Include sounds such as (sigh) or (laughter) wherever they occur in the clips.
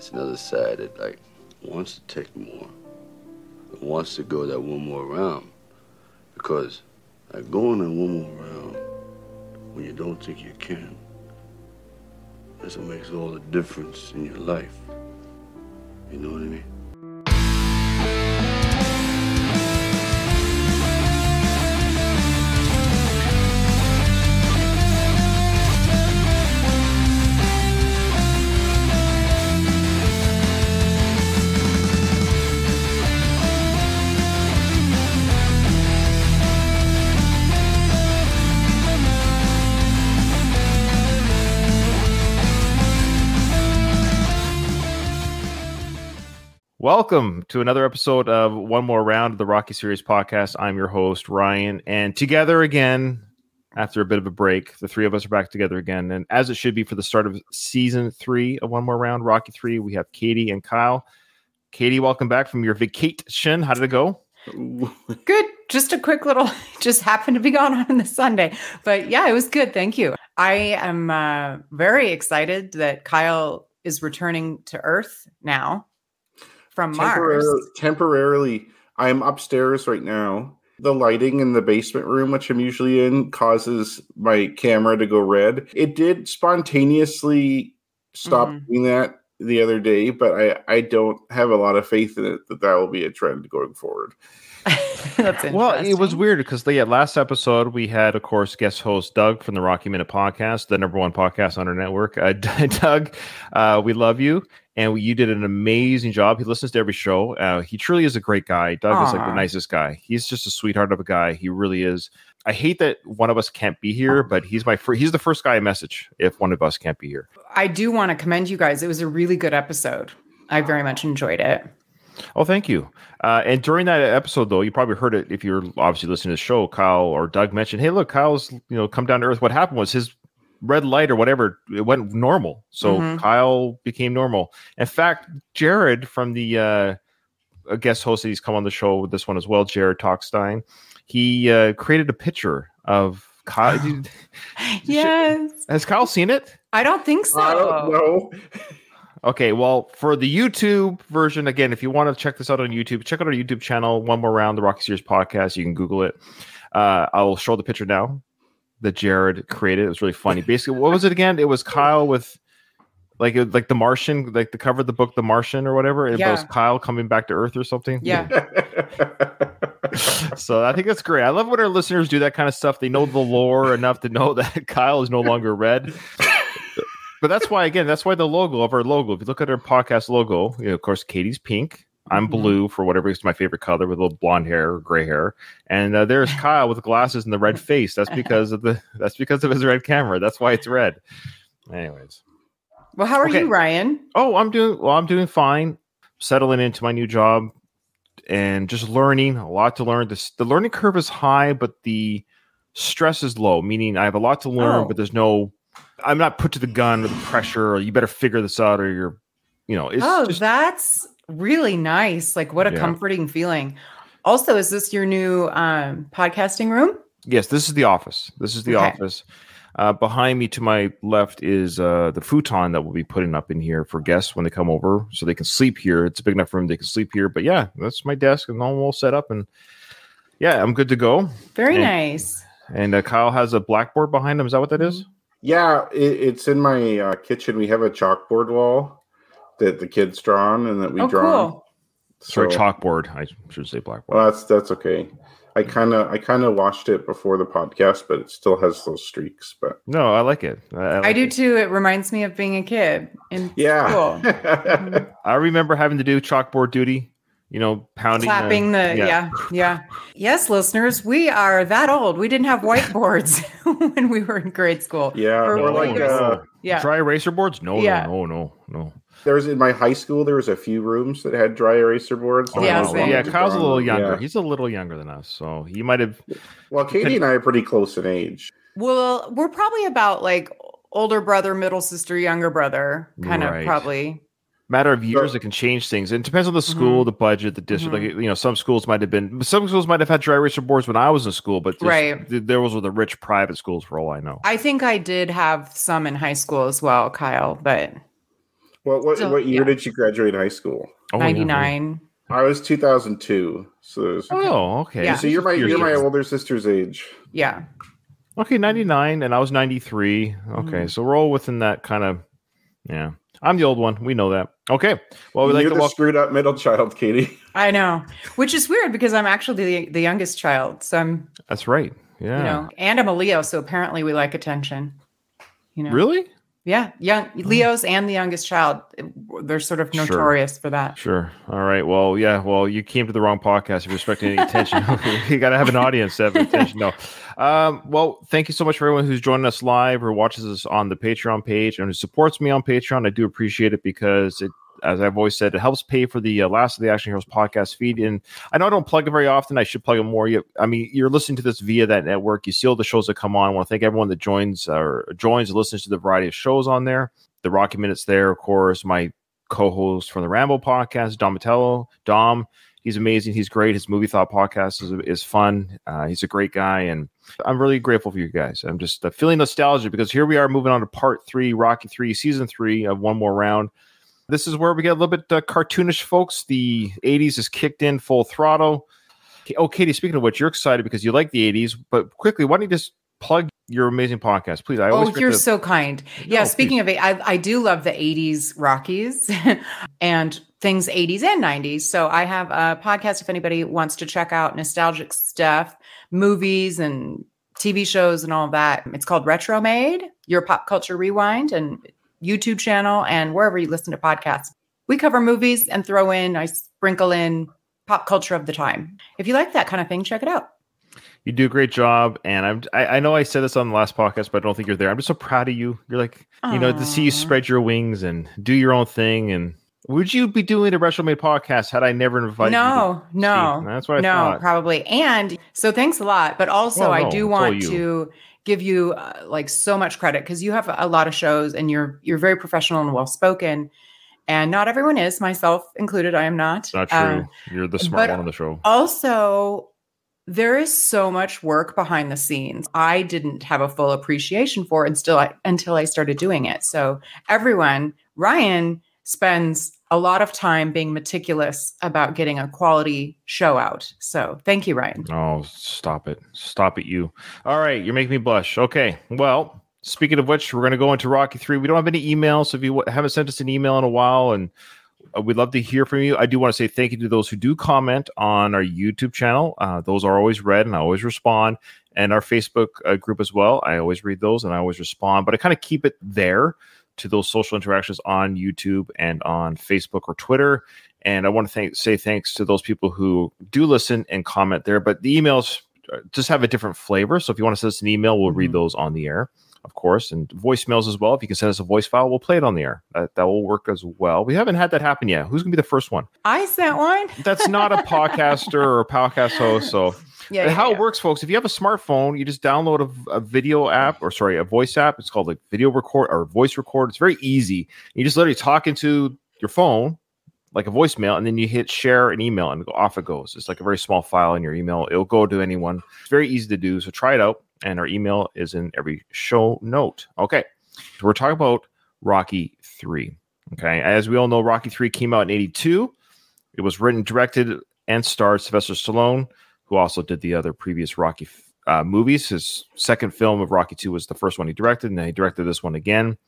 it's another side that like wants to take more, wants to go that one more round, because like going that one more round when you don't think you can, that's what makes all the difference in your life. You know what I mean? Welcome to another episode of One More Round of the Rocky Series podcast. I'm your host, Ryan, and together again after a bit of a break, the three of us are back together again. And as it should be for the start of season three of One More Round, Rocky Three, we have Katie and Kyle. Katie, welcome back from your vacation. How did it go? (laughs) Good. Just a quick little, (laughs) just happened to be gone on the Sunday. But yeah, it was good. Thank you. I am uh, very excited that Kyle is returning to Earth now from Mars. Temporarily, I'm upstairs right now. The lighting in the basement room, which I'm usually in, causes my camera to go red. It did spontaneously stop Mhm. doing that the other day, but I, I don't have a lot of faith in it that that will be a trend going forward. (laughs) (laughs) That's Well, it was weird because the yeah, last episode we had, of course, guest host Doug from the Rocky Minute Podcast, the number one podcast on our network. Uh, (laughs) Doug, uh, we love you, and you did an amazing job. He listens to every show. Uh, he truly is a great guy. Doug is like the nicest guy. He's just a sweetheart of a guy. He really is. I hate that one of us can't be here, but he's my fir- he's the first guy I message if one of us can't be here. I do want to commend you guys. It was a really good episode. I very much enjoyed it. Oh, thank you. Uh, and during that episode, though, you probably heard it if you're obviously listening to the show. Kyle or Doug mentioned, "Hey, look, Kyle's you know come down to earth." What happened was his red light or whatever it went normal, so Mhm. Kyle became normal. In fact, Jared from the uh, a guest host that he's come on the show with this one as well, Jared Talkstein, he uh, created a picture of Kyle. Did- (gasps) Yes. Has Kyle seen it? I don't think so. I don't know. Okay, well, for the YouTube version, again, if you want to check this out on YouTube, check out our YouTube channel, One More Round, the Rocky Series podcast. You can Google it. Uh, I'll show the picture now that Jared created. It was really funny. (laughs) Basically, what was it again? It was Kyle with like it- like the Martian, like the cover of the book, The Martian or whatever. It Yeah. was Kyle coming back to Earth or something. Yeah. (laughs) so I think that's great. I love when our listeners do that kind of stuff. They know the lore enough to know (laughs) that Kyle is no longer red. But that's why, again, that's why the logo of our logo. If you look at our podcast logo, you know, of course, Katie's pink. I'm Mhm. blue for whatever is my favorite color with a little blonde hair or gray hair, and uh, there's (laughs) Kyle with glasses and the red face. That's (laughs) because of the that's because of his red camera. That's why it's red. Anyways, Well, how are Okay. you, Ryan? oh, I'm doing well. I'm doing fine. Settling into my new job and just learning a lot to learn. This the learning curve is high, but the stress is low. Meaning, I have a lot to learn, Oh. but there's no. I'm not put to the gun with pressure. Or you better figure this out, or you're, you know, it's oh, just that's really nice. Like, what a Yeah. comforting feeling. Also, is this your new um, podcasting room? Yes, this is the office. This is the Okay. office. Uh, behind me to my left is uh, the futon that we'll be putting up in here for guests when they come over so they can sleep here. It's a big enough room they can sleep here. But yeah, that's my desk and all all set up. And yeah, I'm good to go. Very And- nice. And uh, Kyle has a blackboard behind him. Is that what that is? yeah, it, it's in my uh, kitchen. We have a chalkboard wall that the kids draw on and that we Oh, draw. on. cool. Sorry, So- chalkboard. I should say blackboard. Well, that's that's okay. I kind of I kind of washed it before the podcast, but it still has those streaks. But no, I like it. I, I I do it. too. It reminds me of being a kid. In yeah, school. (laughs) (laughs) I remember having to do chalkboard duty. You know, pounding, clapping the yeah. yeah yes listeners we are that old we didn't have whiteboards (laughs) when we were in grade school yeah. Or Or like there's- uh, yeah Dry eraser boards? No, Yeah. no, no, no, no. There was in my high school. There was a few rooms that had dry eraser boards. Oh, Yeah, no. yeah. Kyle's a little younger. Yeah. He's a little younger than us, so he might have. Well, Katie and I are pretty close in age. well we're probably about like older brother middle sister younger brother kind Right. of probably matter of years So- it can change things it depends on the school the budget the district Mhm. like you know some schools might have been some schools might have had dry eraser boards when i was in school but there's- Right. th- there was with the rich private schools for all i know i think i did have some in high school as well kyle but What what, So, what year yeah. did you graduate high school? Oh, yeah. 99. I was 2002. So, there's- Oh, okay. Yeah. so you're my Years you're my older sister's age. Yeah. Okay, 99 and I was 93. Okay, Mhm. so we're all within that kind of yeah. I'm the old one. We know that. Okay. Well, we'd like you're to the welcome screwed up middle child, Katie. (laughs) I know, which is weird because I'm actually the, the youngest child. So I'm, That's right. Yeah. you know, and I'm a Leo. So apparently we like attention. You know, Really? Yeah. Young Leos and the youngest child, they're sort of Sure. notorious for that. Sure. All right. Well, yeah. Well, you came to the wrong podcast if you're expecting any attention. (laughs) (laughs) you got to have an audience to have attention. No. Um, well, thank you so much for everyone who's joining us live or watches us on the Patreon page and who supports me on Patreon. I do appreciate it because it, as I've always said, it helps pay for the uh, Last of the Action Heroes podcast feed. And I know I don't plug it very often. I should plug it more. You, I mean, you're listening to this via that network. You see all the shows that come on. I want to thank everyone that joins or joins and listens to the variety of shows on there. The Rocky Minutes there, of course. My co-host from the Rambo podcast, Dom Matello. Dom, he's amazing. He's great. His movie thought podcast is, is fun. Uh, he's a great guy, and I'm really grateful for you guys. I'm just uh, feeling nostalgic because here we are moving on to part three, Rocky three, season three of one more round. This is where we get a little bit uh, cartoonish, folks. The 80s is kicked in full throttle. Oh, Katie, speaking of which, you're excited because you like the 80s, but quickly, why don't you just plug your amazing podcast, please? I always Oh, you're so kind. Yeah. No, speaking of it, I, I do love the 80s Rockies (laughs) and things 80s and 90s. So I have a podcast if anybody wants to check out nostalgic stuff, movies and TV shows and all that. It's called Retro Made, your pop culture rewind, and YouTube channel and wherever you listen to podcasts. We cover movies and throw in, I sprinkle in pop culture of the time. If you like that kind of thing, check it out. You do a great job, and I'm. I, I know I said this on the last podcast, but I don't think you're there. I'm just so proud of you. You're like, you know, to see you spread your wings and do your own thing. And would you be doing the Retro Made podcast had I never invited you? no, no, that's what I no, thought. probably. And so thanks a lot. But also, Well, I do want to give you uh, like so much credit because you have a lot of shows and you're you're very professional and well spoken. And not everyone is, myself included. I am not. Not true. Um, you're the smart one on the show. also, there is so much work behind the scenes. I didn't have a full appreciation for until I until I started doing it. So everyone, Ryan spends a lot of time being meticulous about getting a quality show out. So thank you, Ryan. Oh, stop it. Stop it, you. All right, you're making me blush. Okay. Well, speaking of which, we're going to go into Rocky 3. We don't have any emails. So if you haven't sent us an email in a while, and uh, we'd love to hear from you, I do want to say thank you to those who do comment on our YouTube channel. Uh, those are always read and I always respond. And our Facebook uh, group as well. I always read those and I always respond, but I kind of keep it there to those social interactions on YouTube and on Facebook or Twitter. And I want to thank, say thanks to those people who do listen and comment there. But the emails uh, just have a different flavor. So if you want to send us an email, we'll read Mhm. those on the air, of course, and voicemails as well. If you can send us a voice file, we'll play it on the air. That, that will work as well. We haven't had that happen yet. Who's going to be the first one? I sent one. That's not a (laughs) podcaster or a podcast host. So Yeah. yeah, how yeah. it works, folks, if you have a smartphone, you just download a, a video app or sorry, a voice app. It's called like video record or voice record. It's very easy. You just literally talk into your phone like a voicemail, and then you hit share an email and off it goes. It's like a very small file in your email. It'll go to anyone. It's very easy to do. So try it out. And our email is in every show note. Okay. So we're talking about Rocky 3. Okay. As we all know, Rocky 3 came out in 82. It was written, directed, and starred Sylvester Stallone, who also did the other previous Rocky uh, movies. His second film of Rocky 2 was the first one he directed, and then he directed this one again.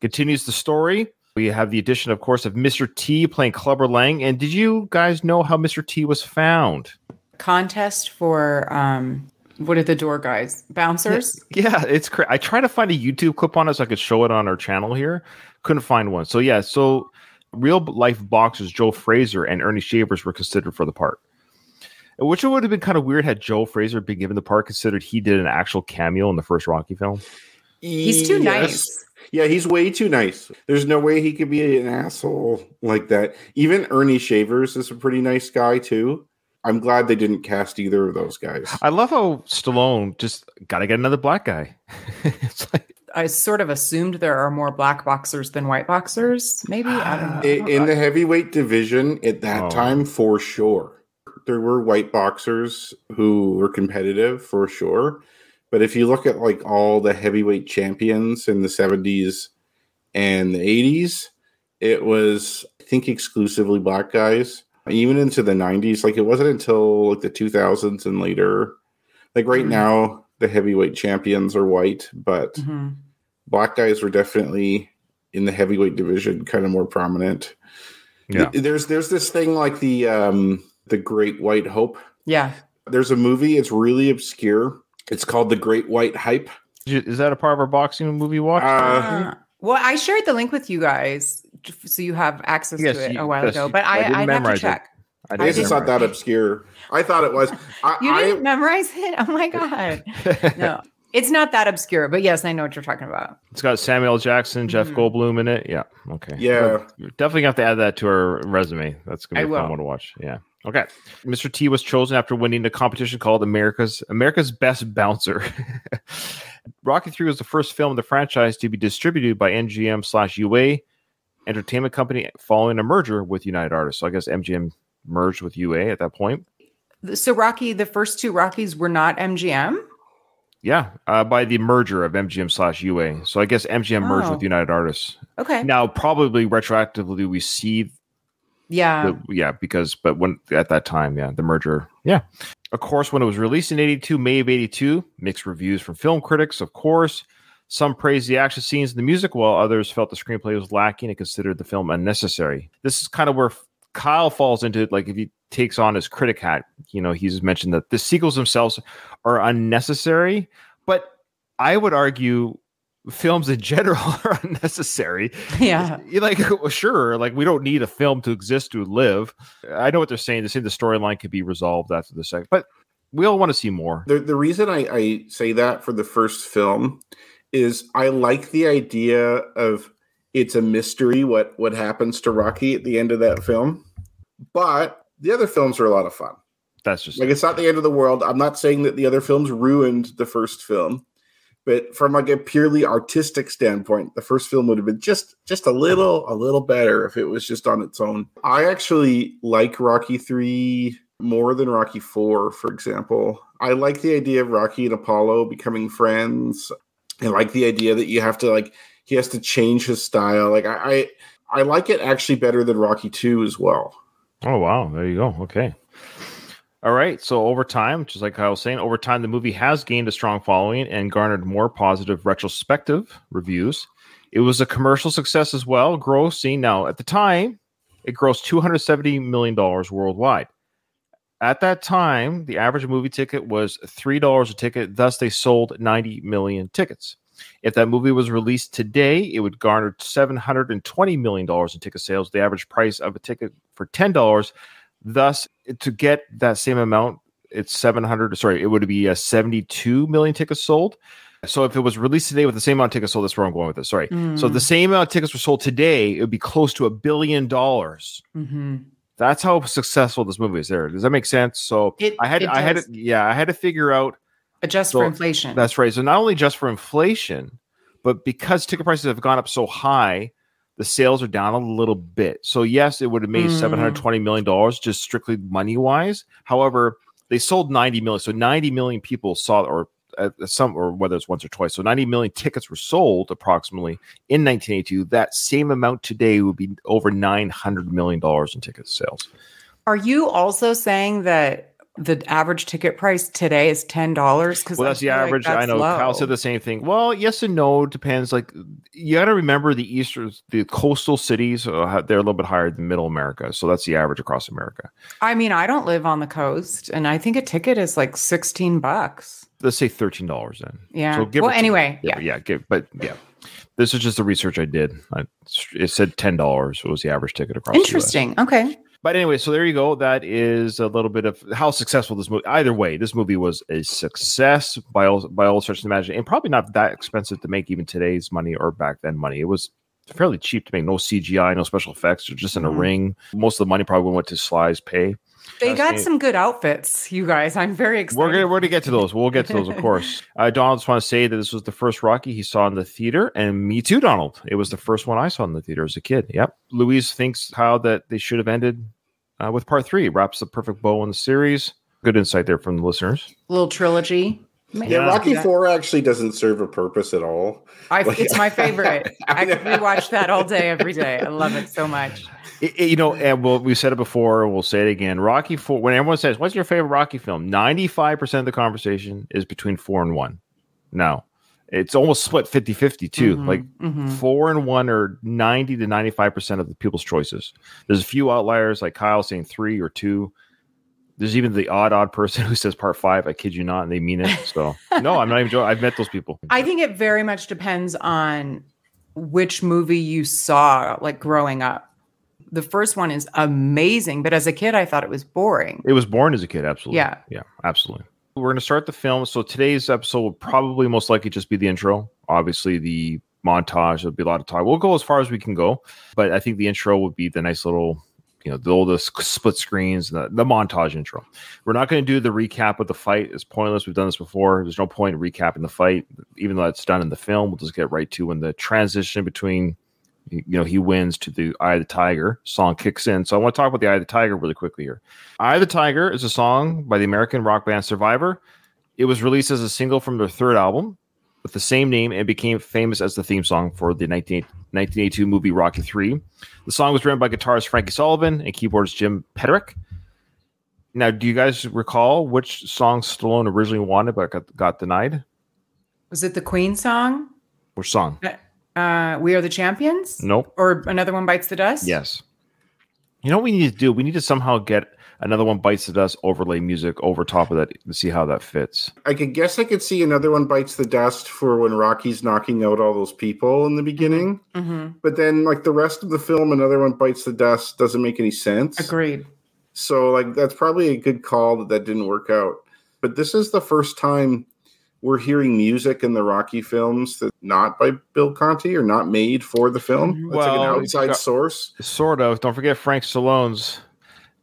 Continues the story. We have the addition, of course, of Mr. T playing Clubber Lang. And did you guys know how Mr. T was found? contest for um what are the door guys? Bouncers? Yeah, it's cra- I tried to find a YouTube clip on it so I could show it on our channel here. Couldn't find one. So yeah, so real life boxers Joe Frazier and Earnie Shavers were considered for the part. Which would have been kind of weird had Joe Frazier been given the part, considered he did an actual cameo in the first Rocky film. He's too Yes. nice. Yeah, he's way too nice. There's no way he could be an asshole like that. Even Earnie Shavers is a pretty nice guy too. I'm glad they didn't cast either of those guys. I love how Stallone just got to get another black guy. (laughs) it's like, I sort of assumed there are more black boxers than white boxers. Maybe I don't know. I- In the heavyweight division at that Oh. time, for sure, there were white boxers who were competitive for sure. But if you look at like all the heavyweight champions in the 70s and the 80s, it was I think exclusively black guys. Even into the '90s, like it wasn't until like the 2000s and later. Like right Mhm. now, the heavyweight champions are white, but Mhm. black guys were definitely in the heavyweight division, kind of more prominent. Yeah. There's there's this thing like the um the Great White Hope. Yeah. There's a movie. It's really obscure. It's called The Great White Hype. Is that a part of our boxing movie watch? Uh, Uh, well, I shared the link with you guys, so you have access Yes, to it you- a while yes, ago. you- But I I, didn't I would have to memorize it. check. I I guess it's not that obscure. I thought it was. I, You didn't I, memorize it? Oh my (laughs) god! No, it's not that obscure. But yes, I know what you're talking about. it's got Samuel Jackson, Jeff Mhm. Goldblum in it. Yeah. Okay. Yeah. You're definitely have to add that to our resume. That's gonna be a fun one to watch. Yeah. Okay. Mr. T was chosen after winning the competition called America's America's Best Bouncer. (laughs) Rocky 3 was the first film in the franchise to be distributed by MGM slash UA Entertainment Company following a merger with United Artists. So I guess MGM merged with UA at that point. So Rocky, the first two Rockies were not MGM. Yeah, uh, by the merger of MGM slash UA. So I guess MGM merged Oh. with United Artists. Okay. Now, probably retroactively, we see Yeah. the, yeah, because but when at that time, yeah, the merger, yeah. Of course, when it was released in '82, May of '82, mixed reviews from film critics. Of course, some praised the action scenes and the music, while others felt the screenplay was lacking and considered the film unnecessary. This is kind of where Kyle falls into like if he takes on his critic hat. You know, he's mentioned that the sequels themselves are unnecessary, but I would argue films in general (laughs) are unnecessary yeah. you like sure like we don't need a film to exist to live i know what they're saying they're saying the storyline could be resolved after the second but we all want to see more the, the reason I, I say that for the first film is I like the idea of it's a mystery what what happens to Rocky at the end of that film, but the other films are a lot of fun. that's just Like it's not the end of the world. I'm not saying that the other films ruined the first film, but from like a purely artistic standpoint, the first film would have been just just a little a little better if it was just on its own. I actually like Rocky 3 more than Rocky 4, for example. I like the idea of Rocky and Apollo becoming friends. I like the idea that you have to like he has to change his style. Like I I, I like it actually better than Rocky 2 as well. oh wow there you go okay all right so over time just like i was saying over time the movie has gained a strong following and garnered more positive retrospective reviews. It was a commercial success as well grossing now at the time it grossed 270 million dollars worldwide. At that time the average movie ticket was $3 a ticket thus they sold 90 million tickets. If that movie was released today it would garner $720 million in ticket sales the average price of a ticket for $10 thus to get that same amount it's 700 sorry it would be a 72 million tickets sold. So if it was released today with the same amount of tickets sold that's where i'm going with this sorry. So Mm. the same amount of tickets were sold today it would be close to a billion dollars. Hmm that's how successful this movie is there. Does that make sense? So It- i had i had to yeah i had to figure out Adjust So, for inflation. that's right. So not only just for inflation but because ticket prices have gone up so high the sales are down a little bit. So yes it would have made Mm. 720 million dollars just strictly money wise however they sold 90 million so 90 million people saw or uh, some or whether it's once or twice so 90 million tickets were sold approximately in 1982 that same amount today would be over 900 million dollars in ticket sales. Are you also saying that the average ticket price today is ten dollars? Because well that's the average i know kyle said the same thing well yes and no depends like you got to remember the eastern the coastal cities uh, they're a little bit higher than middle america so that's the average across america I mean, I don't live on the coast, and I think a ticket is like sixteen bucks. let's say $13 then Yeah. So give well, anyway, yeah, yeah. give, but yeah, this is just the research I did. I, it said ten dollars was the average ticket across. Interesting. Okay. But anyway, so there you go. That is a little bit of how successful this movie. Either way, this movie was a success by all by all sorts of imagine, and probably not that expensive to make even today's money or back then money. It was fairly cheap to make. No CGI, no special effects, or just in a Mhm. ring. Most of the money probably went to Sly's pay. They got me. some good outfits, you guys. I'm very excited. We're gonna we're gonna get to those. We'll get to those, of (laughs) course. Uh, Donald just want to say that this was the first Rocky he saw in the theater, and me too, Donald. It was the first one I saw in the theater as a kid. Yep. Louise thinks how that they should have ended uh, with part three. Wraps the perfect bow on the series. Good insight there from the listeners. little trilogy. Maybe Yeah, Yeah. Rocky. Four actually doesn't serve a purpose at all. I, Like- it's my favorite. (laughs) I could rewatch that all day, every day. I love it so much. It- it- you know, and we'll, we said it before, we'll say it again. Rocky Four. When everyone says, "What's your favorite Rocky film?" Ninety-five percent of the conversation is between four and one. No, it's almost split 50-50 too. Mhm, Like mhm. four and one are 90 to 95 percent of the people's choices there's a few outliers like kyle saying three or two there's even the odd odd person (laughs) who says part five i kid you not and they mean it so (laughs) no i'm not even joking i've met those people I think it very much depends on which movie you saw, like growing up. The first one is amazing, but as a kid, I thought it was boring. it was born as a kid absolutely Yeah. yeah absolutely we're going to start the film. So today's episode will probably most likely just be the intro. Obviously the montage there'll be a lot of talk. We'll go as far as we can go but i think the intro would be the nice little you know the all the split screens the, the montage intro. We're not going to do the recap of the fight. It's pointless. We've done this before. There's no point in recapping the fight. Even though it's done in the film we'll just get right to when the transition between you know he wins to the eye of the tiger. Song kicks in. So i want to talk about the eye of the tiger really quickly here. Eye of the tiger is a song by the american rock band survivor. It was released as a single from their third album with the same name and became famous as the theme song for the 19, 1982 movie rocky 3 the song was written by guitarist frankie sullivan and keyboardist jim peterik now do you guys recall which song stallone originally wanted but got, got denied? Was it the Queen song? which song Uh, we are the champions? nope Or another one bites the dust? Yes. You know what we need to do? We need to somehow get another one bites the dust overlay music over top of that to see how that fits. I could guess I could see another one bites the dust for when Rocky's knocking out all those people in the beginning. hmm But then, like the rest of the film, another one bites the dust doesn't make any sense. Agreed. So, like, that's probably a good call that that didn't work out. But this is the first time we're hearing music in the Rocky films that not by Bill Conti or not made for the film. It's like an outside got- source. Sort of. Don't forget Frank Stallone's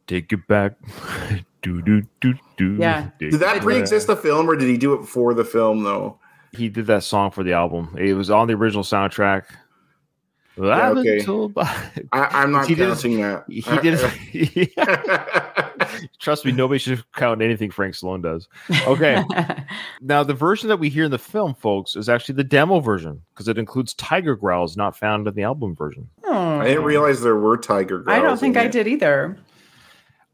"Take It Back." (laughs) do do do do. Yeah. Did that pre-exist the film, or did he do it for the film though? He did that song for the album. It was on the original soundtrack. Yeah, okay. Until- I, I'm not He did- counting that. He did. (laughs) (laughs) Trust me, nobody should count anything Frank Stallone does. Okay. (laughs) Now, the version that we hear in the film, folks, is actually the demo version because it includes tiger growls not found in the album version. I didn't hmm. realize there were tiger. Growls. I don't think I it. did either.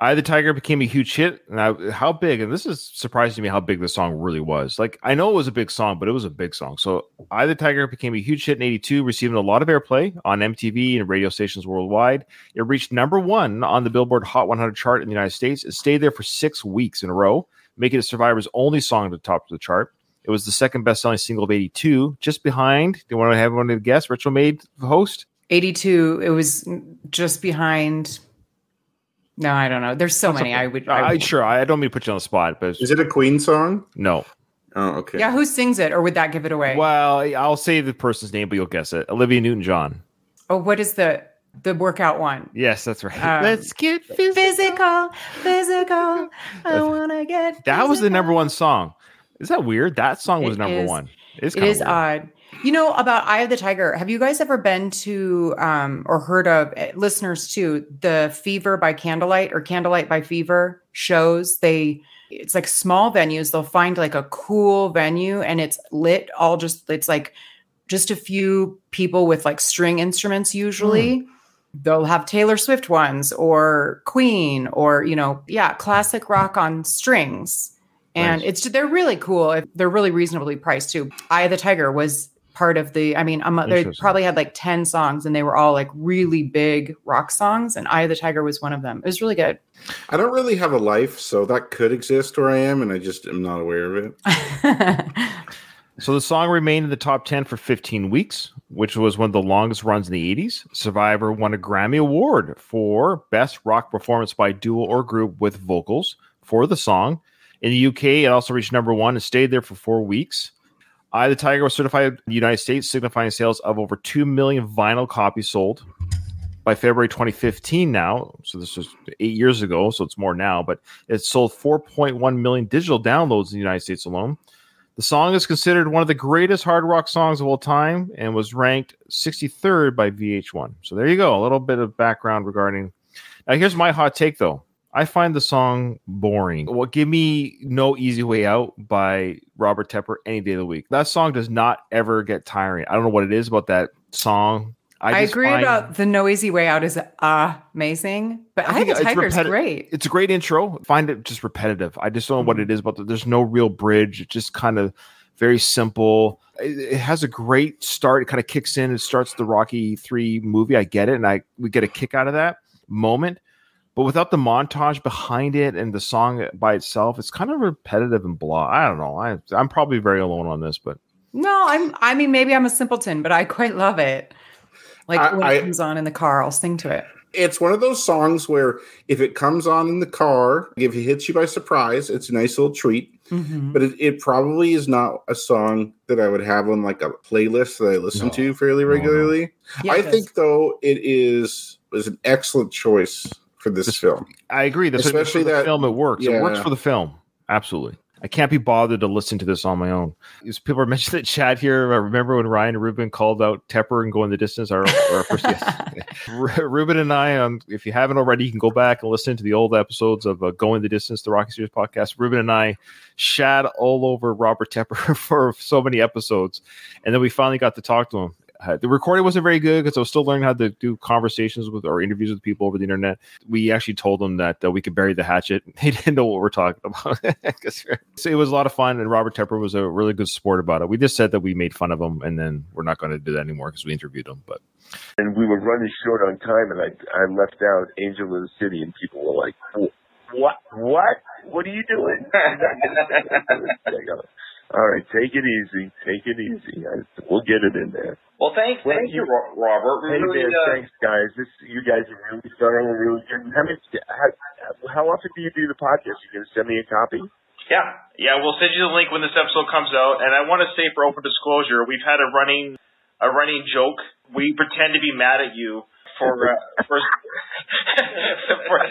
Eye the Tiger became a huge hit. Now, how big? And this is surprising to me how big the song really was. Like, I know it was a big song, but it was a big song. So, Eye the Tiger became a huge hit in '82, receiving a lot of airplay on MTV and radio stations worldwide. It reached number one on the Billboard Hot 100 chart in the United States. It stayed there for six weeks in a row, making it Survivor's only song to the top of the chart. It was the second best-selling single of '82, just behind. Do you want to have one to guess? Retro Made the host. 82, it was just behind. No, I don't know. There's so many. I would. I I, would- sure. I don't mean to put you on the spot, but Is it a Queen song? no. Oh, okay. yeah, who sings it, or would that give it away? Well, I'll say the person's name, but you'll guess it. Olivia Newton-John. Oh, what is the the workout one? Yes, that's right. Um, Let's get physical. Physical, physical. I want to get. That was the number one song. Is that weird? That song was It number is. one. It's It kinda weird. odd. You know about Eye of the Tiger. Have you guys ever been to um, or heard of eh, listeners too the Fever by Candlelight or Candlelight by Fever shows? They it's like small venues. They'll find like a cool venue and it's lit all just it's like just a few people with like string instruments usually. They'll have Taylor Swift ones or Queen or you know, yeah, classic rock on strings. And Nice. it's they're really cool. They're really reasonably priced too. Eye of the Tiger was part of the. I mean, um, they probably had like ten songs, and they were all like really big rock songs. And Eye of the Tiger was one of them. It was really good. I don't really have a life, so that could exist where I am, and I just am not aware of it. (laughs) So the song remained in the top 10 for 15 weeks, which was one of the longest runs in the 80s. Survivor won a Grammy Award for Best Rock Performance by Duo or Group with Vocals for the song. In the UK, it also reached number one and stayed there for four weeks. Eye the Tiger was certified in the United States, signifying sales of over 2 million vinyl copies sold. By February 2015 now, so this was eight years ago, so it's more now, but it sold 4.1 million digital downloads in the United States alone. The song is considered one of the greatest hard rock songs of all time and was ranked 63rd by VH1. So there you go. A little bit of background regarding. Now, here's my hot take, though. I find the song boring. Well, give me "No Easy Way Out" by Robert Tepper any day of the week. That song does not ever get tiring. I don't know what it is about that song. I, just agree find- about the No Easy Way Out is amazing, but I I, think the it's Tiger's repeti- great. It's a great intro. Find it just repetitive. I just don't know what mm-hmm. it is about. The, there's no real bridge. It's just kind of very simple. It, it has a great start. It kind of kicks in. It starts the Rocky Three movie. I get it, and I we get a kick out of that moment. But without the montage behind it and the song by itself, it's kind of repetitive and blah. I don't know. I, I'm probably very alone on this, but No, I'm. I mean, maybe I'm a simpleton, but I quite love it. Like I- when I- it comes on in the car, I'll sing to it. It's one of those songs where if it comes on in the car, if it hits you by surprise, it's a nice little treat. Mhm. But it, it probably is not a song that I would have on like a playlist that I listen No. to fairly No, no. regularly. Yeah, I think though it is was an excellent choice for this This- film. I agree. That's Especially that- film. It works. It works for the film. Absolutely. I can't be bothered to listen to this on my own. As people are (laughs) mentioning the chat here. I remember when Ryan and Ruben called out Tepper and going the distance. Our, our first yes. (laughs) (laughs) Ru- Ruben and I, um, if you haven't already, you can go back and listen to the old episodes of uh, Going the Distance, the Rocky Series podcast. Ruben and I shat all over Robert Tepper for so many episodes, and then we finally got to talk to him. Uh, the recording wasn't very good because I was still learning how to do conversations with or interviews with people over the internet. We actually told them that uh, we could bury the hatchet. (laughs) They didn't know what we're talking about. (laughs) so (laughs) it was a lot of fun, and Robert Tepper was a really good sport about it. We just said that we made fun of him, and then we're not going to do that anymore because we interviewed him. But and we were running short on time, and I I left out Angel of the City, and people were like, "What? What? What are you doing?" All right, take it easy, take it easy. I, we'll get it in there. Well, thanks, Well, thank you, you- Robert. We Hey really, man, uh, thanks guys. This you guys are really thorough, and really good. How many? How, how often do you do the podcast? You gonna send me a copy? yeah, yeah. We'll send you the link when this episode comes out. And I want to say, for open disclosure, we've had a running, a running joke. We pretend to be mad at you for, uh, for, (laughs) for (laughs)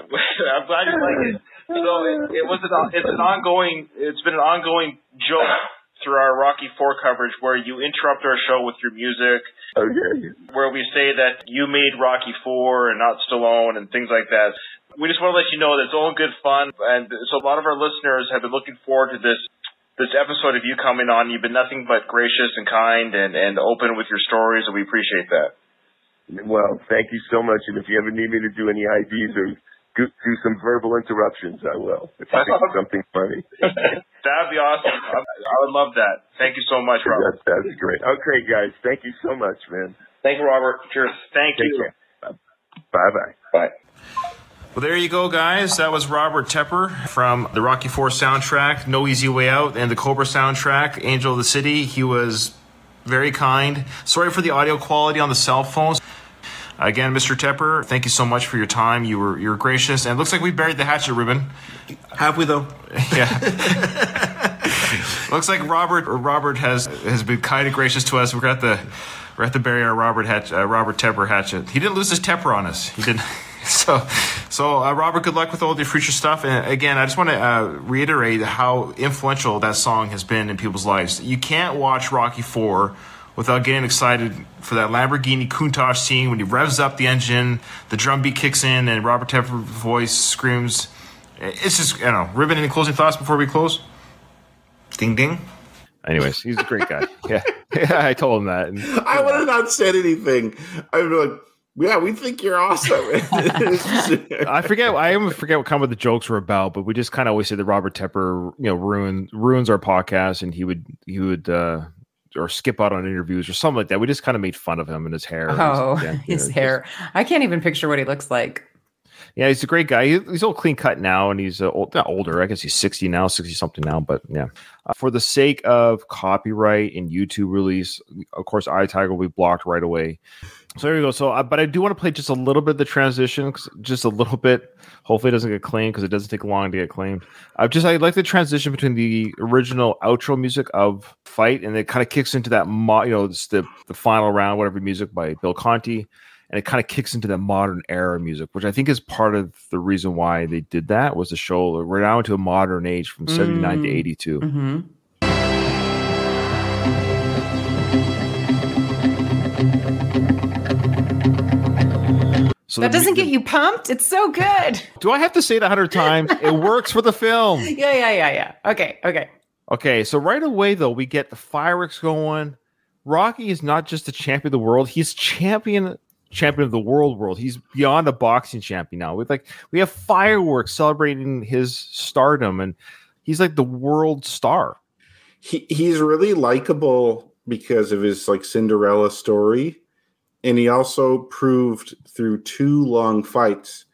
I'm glad you like it. So it, it was an, it's an ongoing, it's been an ongoing joke through our Rocky Four coverage where you interrupt our show with your music, Okay. where we say that you made Rocky Four and not Stallone and things like that. We just want to let you know that it's all good fun, and so a lot of our listeners have been looking forward to this this episode of you coming on. You've been nothing but gracious and kind and and open with your stories, and we appreciate that. Well, thank you so much. And if you ever need me to do any IDs or do, do some verbal interruptions, I will. If I think of (laughs) something funny, (laughs) That'd be awesome. I, I would love that. Thank you so much, Robert. that's that's great. Okay, guys, thank you so much, man. Thank you, Robert. Cheers. Thank Take you. Bye bye. Bye. Well, there you go, guys. That was Robert Tepper from the Rocky Four soundtrack, No Easy Way Out, and the Cobra soundtrack, Angel of the City. He was very kind. Sorry for the audio quality on the cell phones. Again, Mr. Tepper, thank you so much for your time. You were you were gracious, and it looks like we buried the hatchet, Ruben. Have we though? (laughs) Yeah. looks like Robert Robert has has been kind and gracious to us. We're at the we're at the bury our Robert hatch, uh, Robert Tepper hatchet. He didn't lose his Tepper on us. He didn't. (laughs) So, so uh, Robert, good luck with all your future stuff. And again, I just want to uh, reiterate how influential that song has been in people's lives. You can't watch Rocky Four without getting excited for that Lamborghini Countach scene when he revs up the engine, the drum beat kicks in, and Robert Tepper's voice screams. It's just, I don't know. Ruben, any closing thoughts before we close? Ding ding. Anyways, he's a great guy. (laughs) yeah. yeah, I told him that. And- I would have not said anything. I'd be like, yeah, we think you're awesome. (laughs) I forget. I even forget what kind of the jokes were about, but we just kind of always say that Robert Tepper, you know, ruin ruins our podcast, and he would he would uh or skip out on interviews or something like that. We just kind of made fun of him and his hair. Oh, yeah, (laughs) his know, hair. I can't even picture what he looks like. Yeah, he's a great guy. He- He's all clean cut now, and he's uh, old, not older. I guess he's sixty now, sixty something now. But yeah, uh, for the sake of copyright and YouTube release, of course, I iTiger will be blocked right away. So there you go. So, uh, but I do want to play just a little bit of the transition, just a little bit. Hopefully, it doesn't get claimed because it doesn't take long to get claimed. I just I like the transition between the original outro music of Fight, and it kind of kicks into that, mo- you know, it's the the final round, whatever music by Bill Conti and it kind of kicks into that modern era music, which I think is part of the reason why they did that was to show we're now into a modern age from 79 to Mm. 82. hmm So that the- doesn't get you pumped. It's so good. Do I have to say it a hundred times? It works for the film. (laughs) Yeah, yeah, yeah, yeah. Okay, okay. Okay, so right away though, we get the fireworks going. Rocky is not just a champion of the world; he's champion champion of the world. World. He's beyond a boxing champion now. With like we have fireworks celebrating his stardom, and he's like the world star. he he's really likable because of his like Cinderella story, and he also proved through two long fights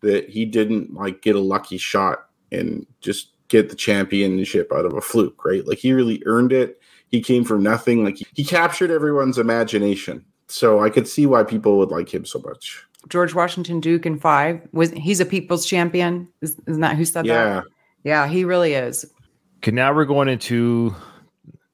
that he didn't like get a lucky shot and just get the championship out of a fluke, right? Like he really earned it. He came from nothing. Like he, he captured everyone's imagination. So I could see why people would like him so much. George Washington Duke in five was he's a people's champion. Is, isn't that who said Yeah. that? Yeah, he really is. Okay, now we're going into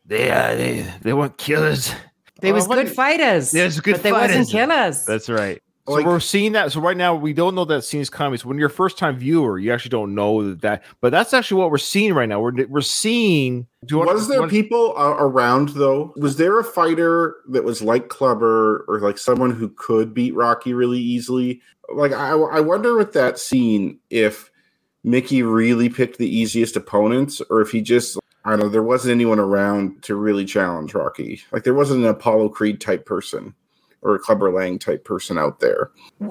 they uh, they they want killers. They was good fighters. They was good but they fighters. wasn't killers. That's right. So Like- we're seeing that. So right now we don't know that scene's coming. So when you're a first time viewer, you actually don't know that, that. But that's actually what we're seeing right now. We're we're seeing. Do you want, was there want- people uh, around though? Was there a fighter that was like Clubber or like someone who could beat Rocky really easily? Like I, I wonder with that scene if Mickey really picked the easiest opponents or if he just I don't know. There wasn't anyone around to really challenge Rocky. Like there wasn't an Apollo Creed type person or a Clubber Lang type person out there.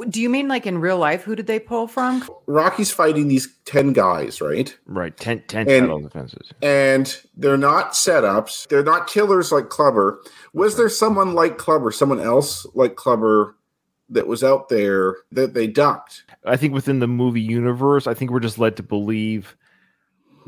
Do you mean like in real life? Who did they pull from? Rocky's fighting these ten guys, right? right 10, 10 And- title defenses. and they're not setups. They're not killers like Clubber. Was there someone like Clubber, someone else like Clubber that was out there that they ducked? I think within the movie universe, I think we're just led to believe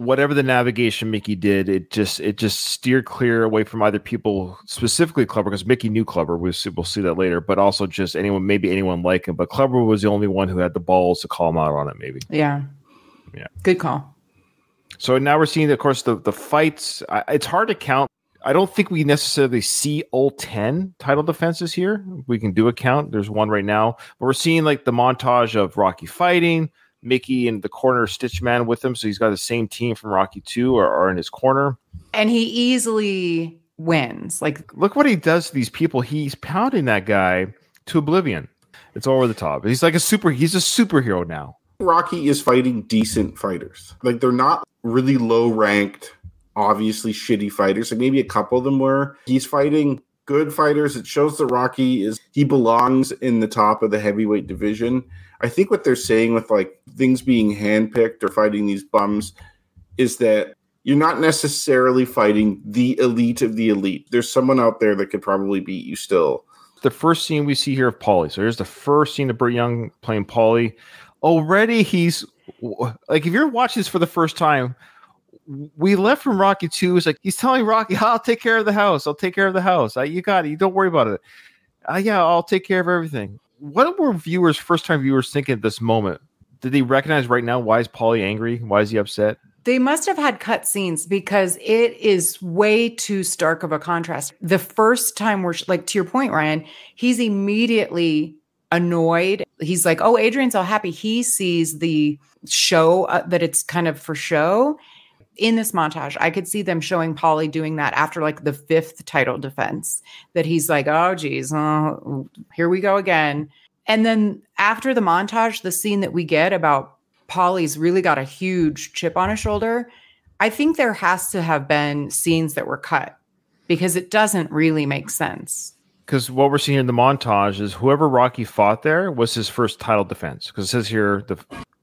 whatever the navigation Mickey did, it just it just steered clear away from either people specifically Clubber because Mickey knew Clubber. We'll see, we'll see that later, but also just anyone, maybe anyone like him. But Clubber was the only one who had the balls to call him out on it. Maybe. Yeah. Yeah. Good call. So now we're seeing, of course, the the fights. I, it's hard to count. I don't think we necessarily see all ten title defenses here. We can do a count. There's one right now, but we're seeing like the montage of Rocky fighting Mickey and the corner, Stitch Man with him. So he's got the same team from Rocky Two are, are in his corner. And he easily wins. Like Look what he does to these people. He's pounding that guy to oblivion. It's over the top. He's like a super. He's a superhero now. Rocky is fighting decent fighters. Like they're not really low ranked, obviously shitty fighters. Like maybe a couple of them were. He's fighting good fighters. It shows that Rocky is he belongs in the top of the heavyweight division. I think what they're saying with like things being handpicked or fighting these bums is that you're not necessarily fighting the elite of the elite. There's someone out there that could probably beat you still. the first scene we see here of Paulie. So here's the first scene of Burt Young playing Paulie. Already he's like, if you're watching this for the first time, we left from Rocky 2. It's like he's telling Rocky, I'll take care of the house. I'll take care of the house. Uh, you got it. You don't worry about it. Uh, yeah, I'll take care of everything. What were viewers, first time viewers, thinking at this moment? Did they recognize right now why is Paulie angry? Why is he upset? They must have had cut scenes because it is way too stark of a contrast. The first time we're like, to your point, Ryan, he's immediately annoyed. He's like, oh, Adrian's all happy. He sees the show uh, that it's kind of for show. In this montage, I could see them showing Paulie doing that after like the fifth title defense. That he's like, oh, geez, oh, here we go again. And then after the montage, the scene that we get about Paulie's really got a huge chip on his shoulder. I think there has to have been scenes that were cut because it doesn't really make sense. because what we're seeing in the montage is whoever Rocky fought there was his first title defense. Because it says here the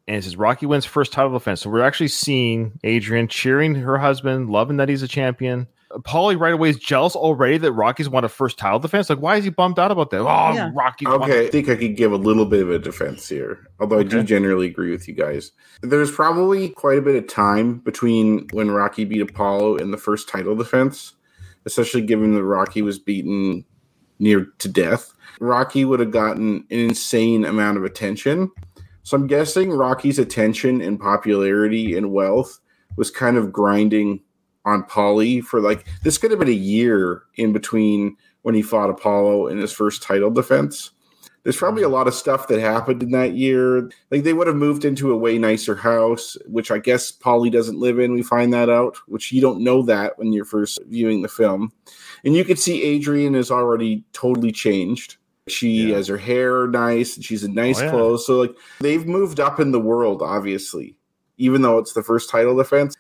and it says Rocky wins first title defense. So we're actually seeing Adrian cheering her husband, loving that he's a champion. Paulie right away is jealous already that Rocky's won a first title defense. Like, why is he bummed out about that? Oh, Yeah. Rocky. won Okay, I think I could give a little bit of a defense here, although I do generally agree with you guys. There's probably quite a bit of time between when Rocky beat Apollo and the first title defense, especially given that Rocky was beaten near to death. Rocky would have gotten an insane amount of attention. So I'm guessing Rocky's attention and popularity and wealth was kind of grinding on Paulie for like this could have been a year in between when he fought Apollo in his first title defense. There's probably a mm-hmm. lot of stuff that happened in that year. Like they would have moved into a way nicer house, which I guess Paulie doesn't live in. We find that out, which you don't know that when you're first viewing the film. And you could see Adrian is already totally changed. She Yeah. has her hair nice and she's in nice Oh, yeah. clothes. So like they've moved up in the world, obviously. Even though it's the first title defense.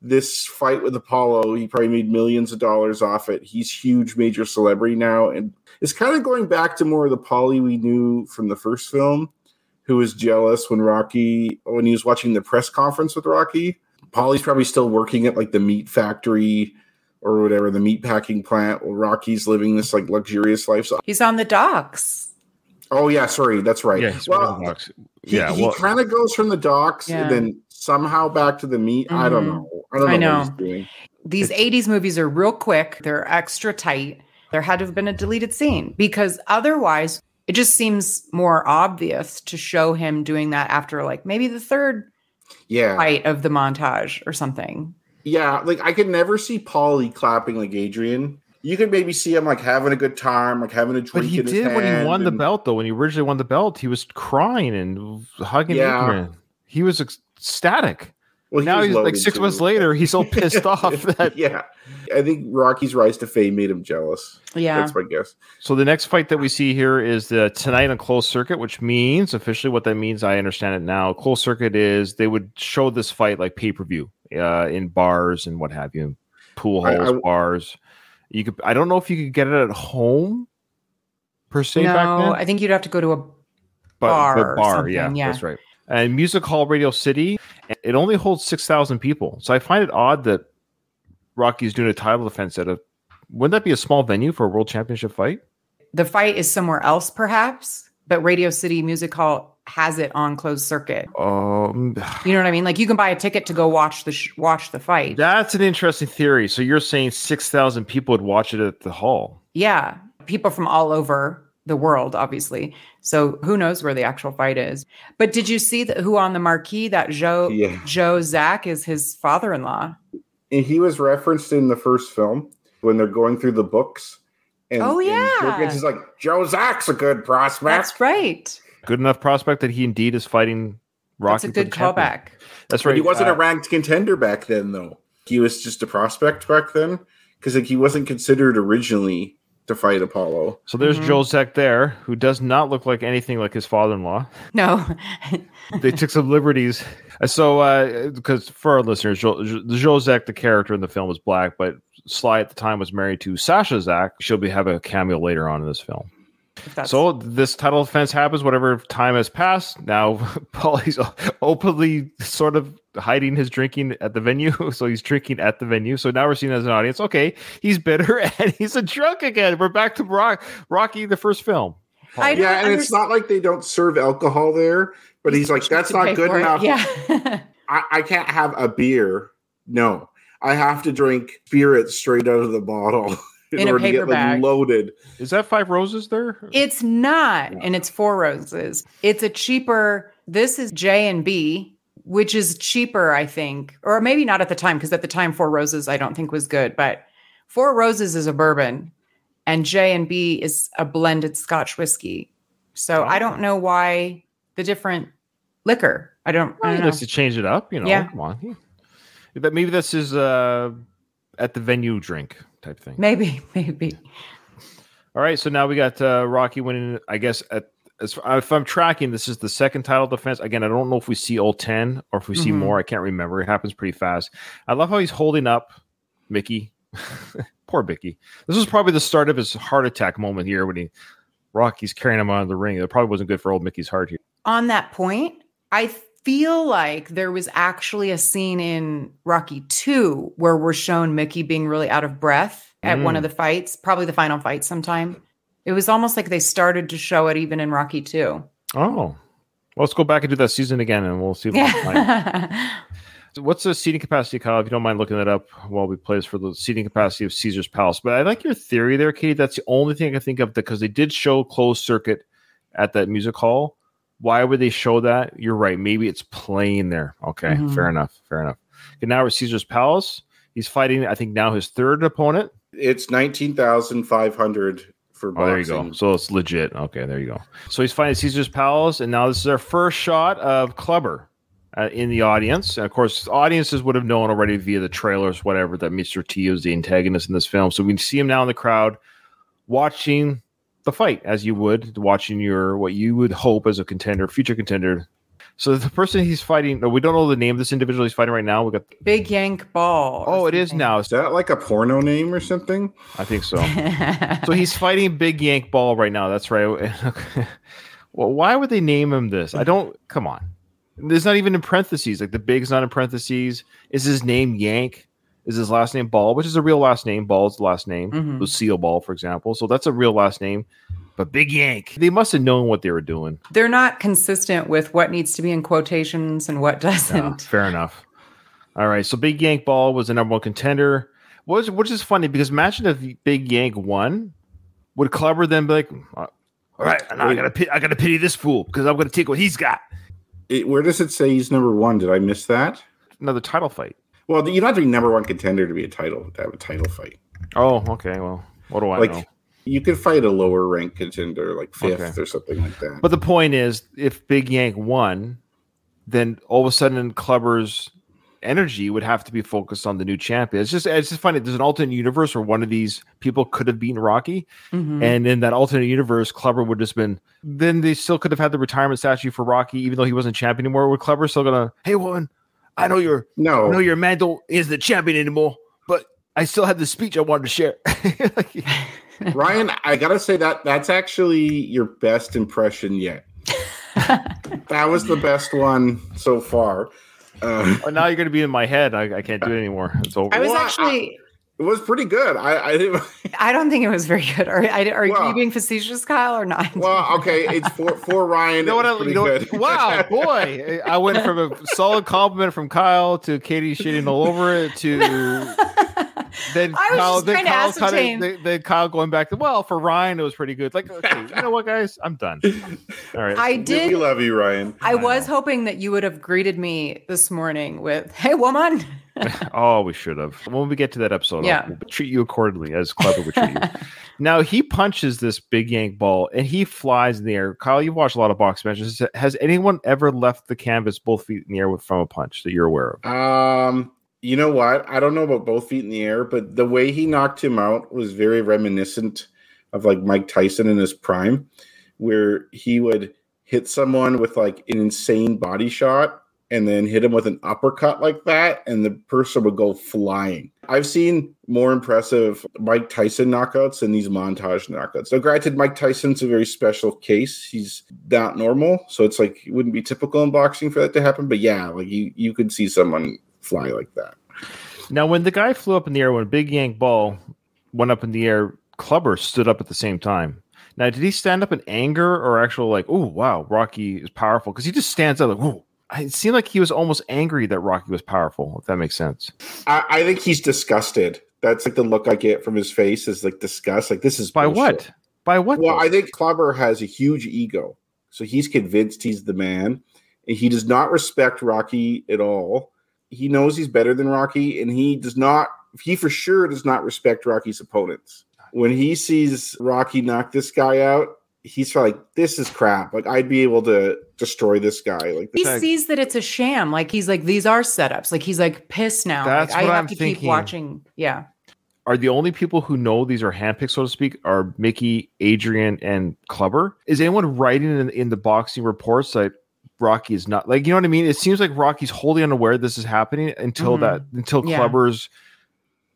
This fight with Apollo, he probably made millions of dollars off it. He's huge major celebrity now. And it's kind of going back to more of the Paulie we knew from the first film, who was jealous when Rocky when he was watching the press conference with Rocky. Paulie's probably still working at like the meat factory or whatever, the meat packing plant while Rocky's living this like luxurious life. So, He's on the docks. oh yeah, sorry, that's right. Yeah, well, the bucks. he, yeah, he well, kind of goes from the docks Yeah. and then somehow back to the meat. I don't Mhm. know. I don't know, I know. what he's doing. These 80s movies are real quick, they're extra tight. There had to have been a deleted scene because otherwise it just seems more obvious to show him doing that after like maybe the third Yeah, fight of the montage or something. Yeah. Like I could never see Paulie clapping like Adrian. You could maybe see him like having a good time, like having a drink. but he in his did when he hand won the belt, though. When he originally won the belt, he was crying and hugging Yeah. Adrian. He was ecstatic. Well, he now he's like six too. months later, he's so pissed (laughs) off that. (laughs) yeah, I think Rocky's rise to fame made him jealous. Yeah. That's my guess. So the next fight that we see here is the tonight on closed circuit, which means officially what that means. I understand it now. Closed circuit is they would show this fight like pay per view uh, in bars and what have you, pool halls, I- bars. You could. I don't know if you could get it at home per se back no, then. I think you'd have to go to a but, bar but or bar, yeah, yeah. that's right. And Music Hall Radio City, it only holds six thousand people. So I find it odd that Rocky's doing a title defense at a. Wouldn't that be a small venue for a world championship fight? the fight is somewhere else perhaps, but Radio City Music Hall has it on closed circuit. Um, You know what I mean? Like you can buy a ticket to go watch the sh- watch the fight. that's an interesting theory. So you're saying six thousand people would watch it at the hall? Yeah, people from all over the world, obviously. So who knows where the actual fight is? But did you see that who on the marquee that Joe Yeah. Joe Zach is his father-in-law? And he was referenced in the first film when they're going through the books. And, Oh, and yeah. Perkins is like, Joe Zach's a good prospect. That's right. Good enough prospect that he indeed is fighting Rocky. That's a good callback. That's But right. he wasn't Uh, a ranked contender back then, though. He was just a prospect back then because like he wasn't considered originally to fight Apollo. so there's Mhm. Joe Zach there, who does not look like anything like his father-in-law. No. (laughs) they took some liberties. Uh, So, because for our listeners, Joel, Jo- the the character in the film, is black, but Sly at the time was married to Sasha Czack. She'll be have a cameo later on in this film. If that's- So this title offense happens. Whatever time has passed, now (laughs) Paulie's openly sort of hiding his drinking at the venue. (laughs) So he's drinking at the venue. So now we're seeing as an audience, okay, he's bitter (laughs) and he's a drunk again. We're back to Rock, Rocky, the first film. I don't Yeah, and it's not like they don't serve alcohol there, but he's like, that's not good for it. enough. Yeah. I, I can't have a beer. No, I have to drink spirit straight out of the bottle in, In a order to paper get like, bag. loaded. Is that Five Roses there? It's not, and it's four roses. It's a cheaper. This is J and B, which is cheaper, I think, or maybe not at the time, because at the time Four Roses I don't think was good, but Four Roses is a bourbon, and J and B is a blended Scotch whiskey. So I don't know why the different liquor. I don't. I don't he know. likes to change it up, you know. Yeah. Come on. He- that maybe this is uh at the venue drink type thing. Maybe, (laughs) maybe. All right, so now we got uh, Rocky winning. I guess at as if I'm tracking, this is the second title defense. Again, I don't know if we see all ten or if we see Mhm. more. I can't remember. It happens pretty fast. I love how he's holding up Mickey. (laughs) Poor Mickey. This was probably the start of his heart attack moment here when he Rocky's carrying him out of the ring. It probably wasn't good for old Mickey's heart here. on that point, I feel like there was actually a scene in Rocky 2 where we're shown Mickey being really out of breath at one Mm. of the fights, probably the final fight sometime. It was almost like they started to show it even in Rocky 2. Oh, well, let's go back and do that season again, and we'll see. If we can find it. Yeah. So What's the seating capacity, Kyle? If you don't mind looking that up while we play this for the seating capacity of Caesar's Palace. But I like your theory there, Katie. That's the only thing I can think of because they did show closed circuit at that music hall. Why would they show that? You're right. Maybe it's playing there. Okay, Mhm. fair enough. Fair enough. Okay, now we're Caesar's Palace. He's fighting, I think, now his third opponent. It's nineteen thousand five hundred for boxing. Oh, there you go. So it's legit. Okay, there you go. So he's fighting Caesar's Palace, and now this is our first shot of Clubber uh, in the audience. And of course, audiences would have known already via the trailers, whatever, that Mr. T is the antagonist in this film. So we see him now in the crowd watching the fight as you would watching your what you would hope as a contender, future contender. So the person he's fighting, we don't know the name of this individual he's fighting right now. We got Big Yank Ball. or oh, it is now. Is that like a porno name or something? I think so. (laughs) so he's fighting Big Yank Ball right now. That's right. (laughs) well, why would they name him this? I don't. Come on. There's not even in parentheses. Like the Big's not in parentheses. Is his name Yank? Is his last name Ball, which is a real last name? Ball's the last name. Mhm. Lucille Ball, for example. So that's a real last name. But Big Yank, they must have known what they were doing. They're not consistent with what needs to be in quotations and what doesn't. fair enough. All right. So Big Yank Ball was the number one contender. Which, which is funny because imagine if Big Yank won, would Clubber then be like, "Uh, "All right, now I gotta, pi- I gotta pity this fool because I'm gonna take what he's got." It, where does it say he's number one? Did I miss that? Another title fight. Well, you don't have to be number one contender to be a title to have a title fight. Oh, okay. Well, what do I like know? you could fight a lower ranked contender, like fifth Okay. or something like that. But the point is, if Big Yank won, then all of a sudden Clubber's energy would have to be focused on the new champion. It's just, it's just funny. There's an alternate universe where one of these people could have beaten Rocky, Mhm. and in that alternate universe, Clubber would just been. Then they still could have had the retirement statue for Rocky, even though he wasn't champion anymore. Would Clubber still gonna? Hey, woman, I know you're, I know your man don't is the champion anymore, but I still have the speech I wanted to share. (laughs) Like, (laughs) Ryan, I gotta say that that's actually your best impression yet. (laughs) that was the best one so far. Uh, oh, now you're gonna be in my head. I, I can't do it anymore. It's over. I was Well, I- actually. It was pretty good. I, I didn't. (laughs) I don't think it was very good. Are, I, are Well- you being facetious, Kyle, or not? Well, okay, it's for for Ryan. You know what? I, you pretty know, good. wow, (laughs) boy! I went from a solid compliment from Kyle to Katie shitting all over it to (laughs) then I Kyle, then trying to Kyle kinda- then, then Kyle going back to well for Ryan it was pretty good. Like okay, you know what, guys, I'm done. All right, I did. We love you, Ryan. I I was know. hoping that you would have greeted me this morning with, "Hey, woman." (laughs) oh, we should have. When we get to that episode, Yeah. I'll we'll treat you accordingly as Clubber would treat you. (laughs) now he punches this big yank ball and he flies in the air. Kyle, you've watched a lot of box matches. Has anyone ever left the canvas both feet in the air with from a punch that you're aware of? Um, you know what? I don't know about both feet in the air, but the way he knocked him out was very reminiscent of like Mike Tyson in his prime, where he would hit someone with like an insane body shot and then hit him with an uppercut like that, and the person would go flying. I've seen more impressive Mike Tyson knockouts than these montage knockouts. So, granted, Mike Tyson's a very special case. He's not normal, so it's like it wouldn't be typical in boxing for that to happen. But yeah, like you, you could see someone fly like that. Now, when the guy flew up in the air, when Big Yank Ball went up in the air, Clubber stood up at the same time. Now, did he stand up in anger or actual like, oh wow, Rocky is powerful? Because he just stands up like, oh. It seemed like he was almost angry that Rocky was powerful. If that makes sense. I, I think he's disgusted. That's like the look I get from his face is like disgust. Like this is By bullshit. what? By what? Well, though? I think Clubber has a huge ego, so he's convinced he's the man. And he does not respect Rocky at all. He knows he's better than Rocky, and he does not. He for sure does not respect Rocky's opponents. When he sees Rocky knock this guy out, he's like, "This is crap. Like I'd be able to destroy this guy." Like He Check. sees that it's a sham. Like he's like, these are setups. Like he's like pissed now. That's like, I what have I'm to thinking. keep watching. Yeah. are the only people who know these are handpicked, so to speak, are Mickey, Adrian, and Clubber. Is anyone writing in, in the boxing reports that Rocky is not like you know what I mean? It seems like Rocky's wholly unaware this is happening until Mhm. that until Yeah. Clubber's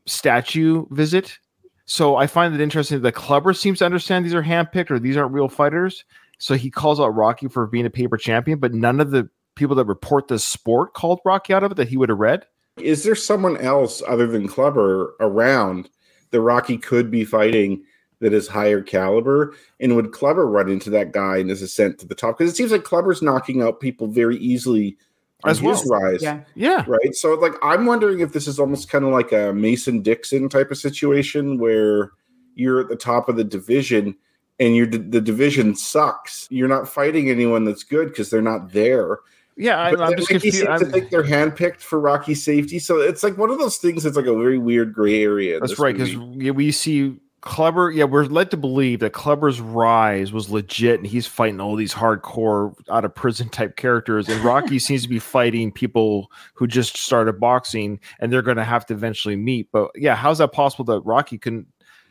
statue visit. So I find it interesting that Clubber seems to understand these are handpicked or these aren't real fighters. So he calls out Rocky for being a paper champion, but none of the people that report the sport called Rocky out of it that he would have read. is there someone else other than Clubber around that Rocky could be fighting that is higher caliber? And would Clubber run into that guy in his ascent to the top? Because it seems like Clubber's knocking out people very easily on As his well. rise. Yeah. Yeah. Right. So like I'm wondering if this is almost kind of like a Mason Dixon type of situation where you're at the top of the division and you're the division sucks. You're not fighting anyone that's good because they're not there. Yeah, I, But I'm just confused. seems to I'm- think they're handpicked for Rocky safety. So it's like one of those things that's like a very weird gray area. That's right, because we see Clubber. Yeah, we're led to believe that Clubber's rise was legit, and he's fighting all these hardcore out of prison (laughs) type characters. And Rocky (laughs) seems to be fighting people who just started boxing, and they're going to have to eventually meet. But yeah, how's that possible that Rocky couldn't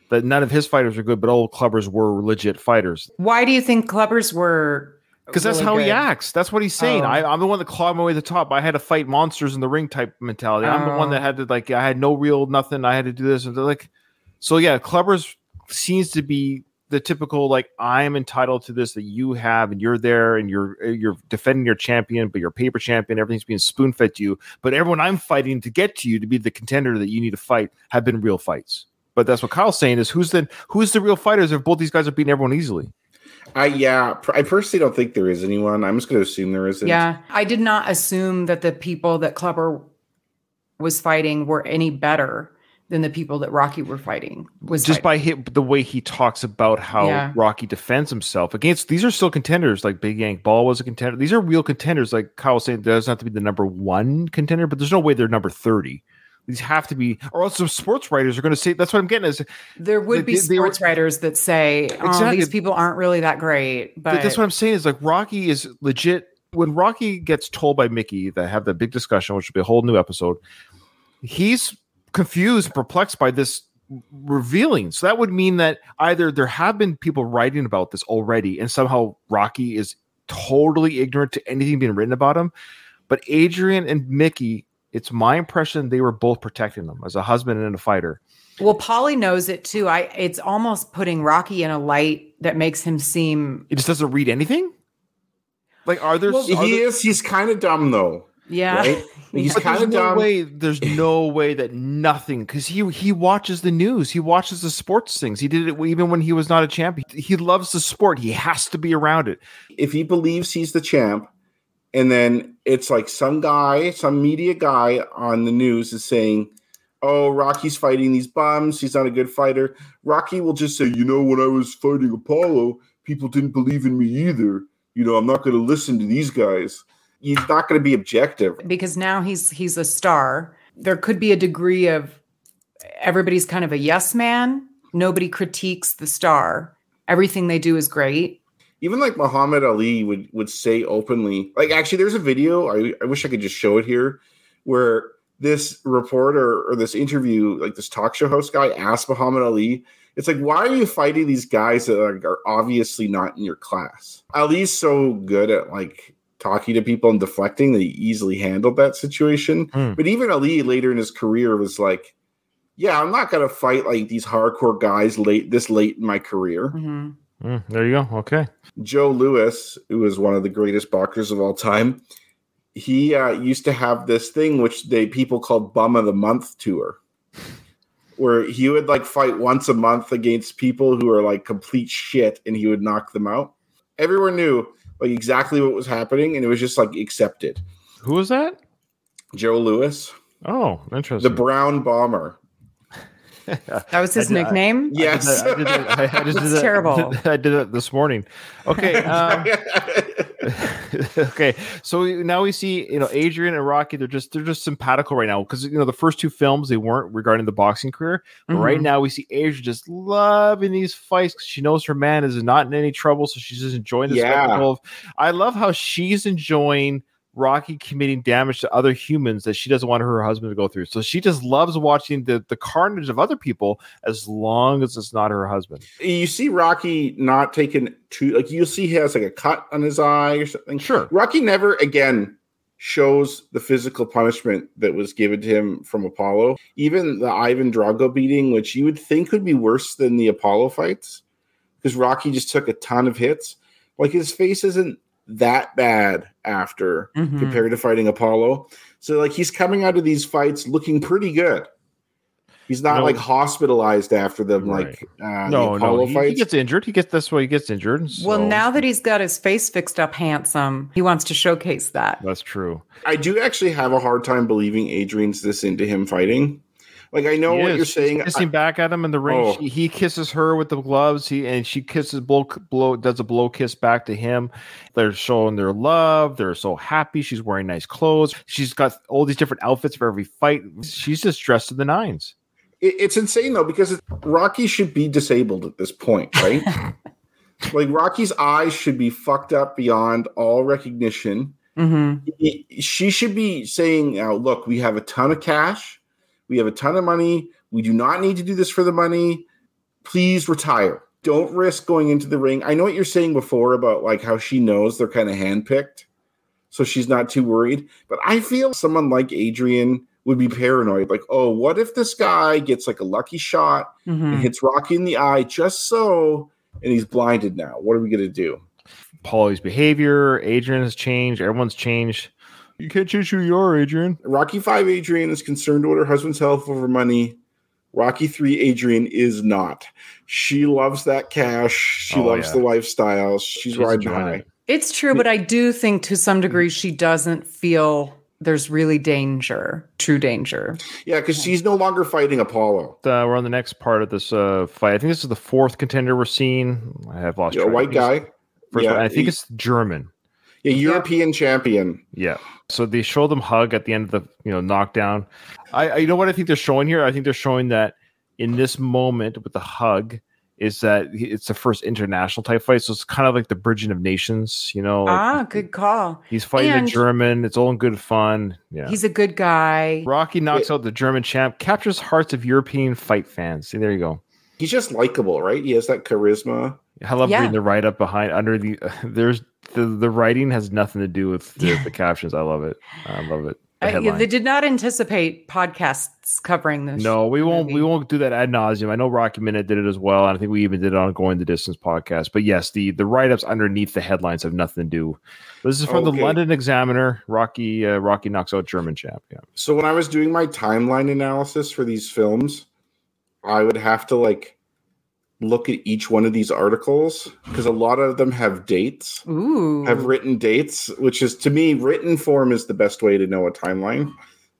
that none of his fighters are good, but all Clubber's were legit fighters. Why do you think Clubber's were? Because that's really how he acts. That's what he's saying. Oh. I, I'm the one that clawed my way to the top. I had to fight monsters in the ring type mentality. I'm the one oh. that had to like. I had no real nothing. I had to do this and they're like. So yeah, Clubber's seems to be the typical like I'm entitled to this that you have, and you're there, and you're you're defending your champion, but you're paper champion. Everything's being spoon fed to you. But everyone I'm fighting to get to you to be the contender that you need to fight have been real fights. But that's what Kyle's saying is who's the who's the real fighters if both these guys are beating everyone easily. I yeah, pr- I personally don't think there is anyone. I'm just going to assume there isn't. Yeah, I did not assume that the people that Clubber was fighting were any better than the people that Rocky were fighting. Was just fighting. by hi- the way he talks about how Yeah. Rocky defends himself against these are still contenders like Big Yank Ball was a contender. These are real contenders. Like Kyle was saying, there doesn't have to be the number one contender, but there's no way they're number 30. These have to be, or else some sports writers are going to say that's what I'm getting is there would they- be they were- sports writers that say, "Oh, Exactly. these people aren't really that great." But that's what I'm saying is like Rocky is legit. When Rocky gets told by Mickey that have that big discussion, which will be a whole new episode, he's confused, perplexed by this revealing. So that would mean that either there have been people writing about this already, and somehow Rocky is totally ignorant to anything being written about him. But Adrian and Mickey, it's my impression they were both protecting them as a husband and a fighter. well, Paulie knows it too. I it's almost putting Rocky in a light that makes him seem It just doesn't read anything. Like, are there? Well, are he there- is. He's kind of dumb though, yeah. right? (laughs) He's But kind there's of no dumb. way. There's no way that nothing because he he watches the news. He watches the sports things. He did it even when he was not a champion. He loves the sport. He has to be around it. If he believes he's the champ, and then it's like some guy, some media guy on the news is saying, "Oh, Rocky's fighting these bums. He's not a good fighter." Rocky will just say, "You know, when I was fighting Apollo, people didn't believe in me either. You know, I'm not going to listen to these guys." He's not going to be objective. because now he's he's a star. There could be a degree of everybody's kind of a yes man. Nobody critiques the star. Everything they do is great. Even like Muhammad Ali would would say openly, like actually, there's a video. I, I wish I could just show it here, where this reporter or this interview, like this talk show host guy, asked Muhammad Ali, "It's like, why are you fighting these guys that are, are obviously not in your class?" Ali's so good at like talking to people and deflecting that he easily handled that situation. Hmm. But even Ali later in his career was like. Yeah, I'm not gonna fight like these hardcore guys late this late in my career. Mhm. Mm, there you go. Okay. Joe Louis, who was one of the greatest boxers of all time, he uh, used to have this thing which they people called Bum of the Month tour, where he would like fight once a month against people who are like complete shit, and he would knock them out. Everyone knew like exactly what was happening, and it was just like accepted. Who was that? Joe Louis, Oh, interesting. the. Brown Bomber. (laughs) That was his I did- I- nickname. Yes. I did that, I, did (laughs) that, I, (laughs) I did that- terrible. I did it this morning. Okay. Um, okay. So now we see, you know, Adrian and Rocky. They're just they're just simpatico right now because you know the first two films they weren't regarding the boxing career. But right Mhm. now we see Adrian just loving these fights because she knows her man is not in any trouble, so she's just enjoying the Yeah. spectacle. Of, I love how she's enjoying. Rocky committing damage to other humans that she doesn't want her husband to go through. So she just loves watching the, the carnage of other people as long as it's not her husband. you see Rocky not taking too like you'll see he has like a cut on his eye or something. Sure. Rocky never again shows the physical punishment that was given to him from Apollo. Even the Ivan Drago beating, which you would think would be worse than the Apollo fights, because Rocky just took a ton of hits. Like his face isn't that bad after Mhm. compared to fighting Apollo. So like he's coming out of these fights looking pretty good. He's not No. like hospitalized after them Right. like uh, no, the Apollo no, he, he gets injured. He gets that's why he gets injured. Well, now that he's got his face fixed up handsome, he wants to showcase that. that's true. I do actually have a hard time believing Adrian's this into him fighting. Like I know He what is. you're She's saying. kissing back at him in the ring. Oh. She, he kisses her with the gloves. He and she kisses blow blow does a blow kiss back to him. They're showing their love. They're so happy. She's wearing nice clothes. She's got all these different outfits for every fight. She's just dressed to the nines. It, it's insane though because it, Rocky should be disabled at this point, right? (laughs) like Rocky's eyes should be fucked up beyond all recognition. hmm He- she should be saying, now, "Look, we have a ton of cash. We have a ton of money. We do not need to do this for the money. please retire. Don't risk going into the ring. I know what you're saying before about like how she knows they're kind of handpicked, so she's not too worried. But I feel someone like Adrian would be paranoid. Like, oh, what if this guy gets like a lucky shot Mhm. and hits Rocky in the eye just so, and he's blinded now? What are we gonna do? Paulie's behavior, Adrian has changed, everyone's changed. You can't change who you are, Adrian. Rocky Five Adrian is concerned about her husband's health over money. Rocky Three Adrian is not. She loves that cash. She Oh, loves yeah. the lifestyle. She's, She's riding high. it. It's true, but I do think to some degree she doesn't feel there's really danger, true danger. Yeah, because she's no longer fighting Apollo. Uh, we're on the next part of this uh, fight. I think this is the fourth contender we're seeing. I have lost A track. white guy. First yeah, one. I think he- it's German. A European champion. Yeah. So they show them hug at the end of the you know knockdown. I, I you know what I think they're showing here. I think they're showing that in this moment with the hug is that it's the first international type fight. So it's kind of like the bridging of nations. You know, like ah, good call. he's fighting a German. It's all in good fun. Yeah. He's a good guy. Rocky knocks out the German champ, captures hearts of European fight fans. See, there you go. He's just likable, right? He has that charisma. I love Yeah. reading the write up behind under the. (laughs) there's the the writing has nothing to do with the, the captions. I love it. I love it. The Uh, they did not anticipate podcasts covering this. No, we won't. We won't do that ad nauseum. I know Rocky Minute did it as well, and I think we even did it on Going the Distance podcast. But yes, the the write ups underneath the headlines have nothing to do. This is from the London Examiner. Rocky uh, Rocky knocks out German champ. Yeah, So when I was doing my timeline analysis for these films, I would have to like look at each one of these articles because a lot of them have dates, Ooh. have written dates, which is to me written form is the best way to know a timeline.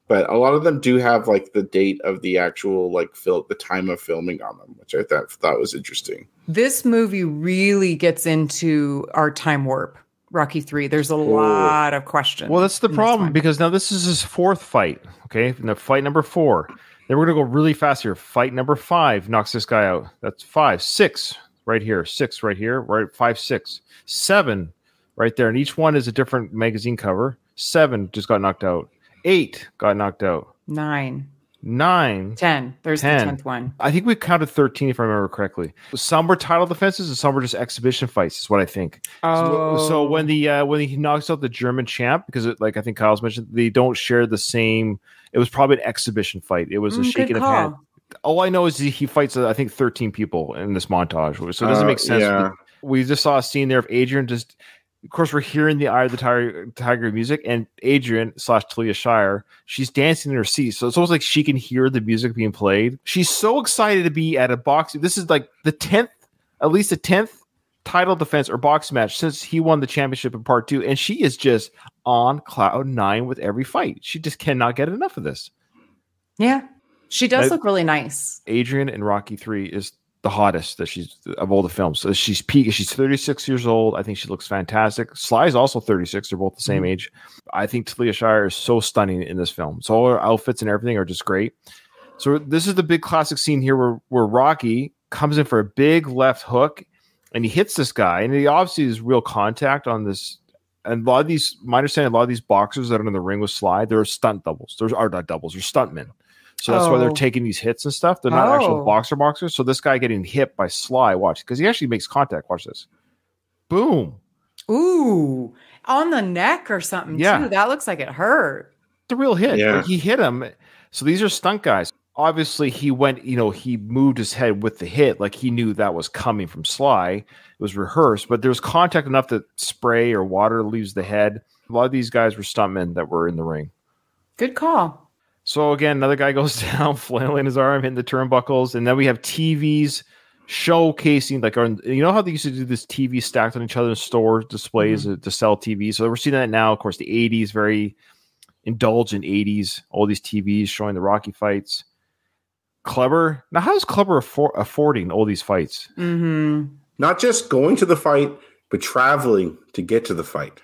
But a lot of them do have like the date of the actual like fil- the time of filming on them, which I thought thought was interesting. this movie really gets into our time warp. Rocky Three. There's a lot of questions. Well, that's the problem because now this is his fourth fight. Okay, now fight number four. Then we're gonna go really fast here. Fight number five knocks this guy out. That's five, six right here, six right here, right five, six, seven right there, and each one is a different magazine cover. Seven just got knocked out. Eight got knocked out. nine, Nine. ten. There's Ten. the tenth one. I think we counted thirteen if I remember correctly. Some were title defenses and some were just exhibition fights. Is what I think. Oh, So, so when the uh, when he knocks out the German champ, because it, like I think Kyle's mentioned, they don't share the same. It was probably an exhibition fight. It was a Mm, good shaking of call. hand. All I know is he, he fights uh, I think thirteen people in this montage, so it doesn't Uh, make sense. yeah. We just saw a scene there of Adrian just. Of course, we're hearing the Eye of the Tiger, Tiger music, and Adrian slash Talia Shire, she's dancing in her seat. So it's almost like she can hear the music being played. She's so excited to be at a boxing. This is like the tenth, at least the tenth title defense or box match since he won the championship in part two, and she is just on cloud nine with every fight. She just cannot get enough of this. yeah, she does I- look really nice. Adrian in Rocky Three is the hottest that she's of all the films. So she's peak. She's 36 years old. I think she looks fantastic. Sly is also 36. They're both the same mm-hmm. age. I think Talia Shire is so stunning in this film. So all her outfits and everything are just great. So this is the big classic scene here where where Rocky comes in for a big left hook and he hits this guy and he obviously is real contact on this. And a lot of these, my understanding, a lot of these boxers that are in the ring with Sly, they're stunt doubles. There's are not doubles, they're stuntmen. So that's why they're Oh. taking these hits and stuff. They're not actual Oh. boxer boxers. So this guy getting hit by Sly, watch, because he actually makes contact. Watch this. Boom. Ooh, on the neck or something Yeah. too. That looks like it hurt. It's a real hit. Yeah. Like, he hit him. So these are stunt guys. Obviously, he went, you know, he moved his head with the hit. Like he knew that was coming from Sly. It was rehearsed, but there was contact enough that spray or water leaves the head. A lot of these guys were stuntmen that were in the ring. Good call. So again, another guy (laughs) goes down, flailing his arm, hitting the turnbuckles, and then we have TVs showcasing like, our, you know how they used to do this TV stacked on each other in store displays Mm-hmm. to sell TVs. So we're seeing that now. Of course, the '80s, very indulgent '80s. All these TVs showing the Rocky fights. Clubber. Now, how is Clubber affor- affording all these fights? hmm Not just going to the fight, but traveling to get to the fight.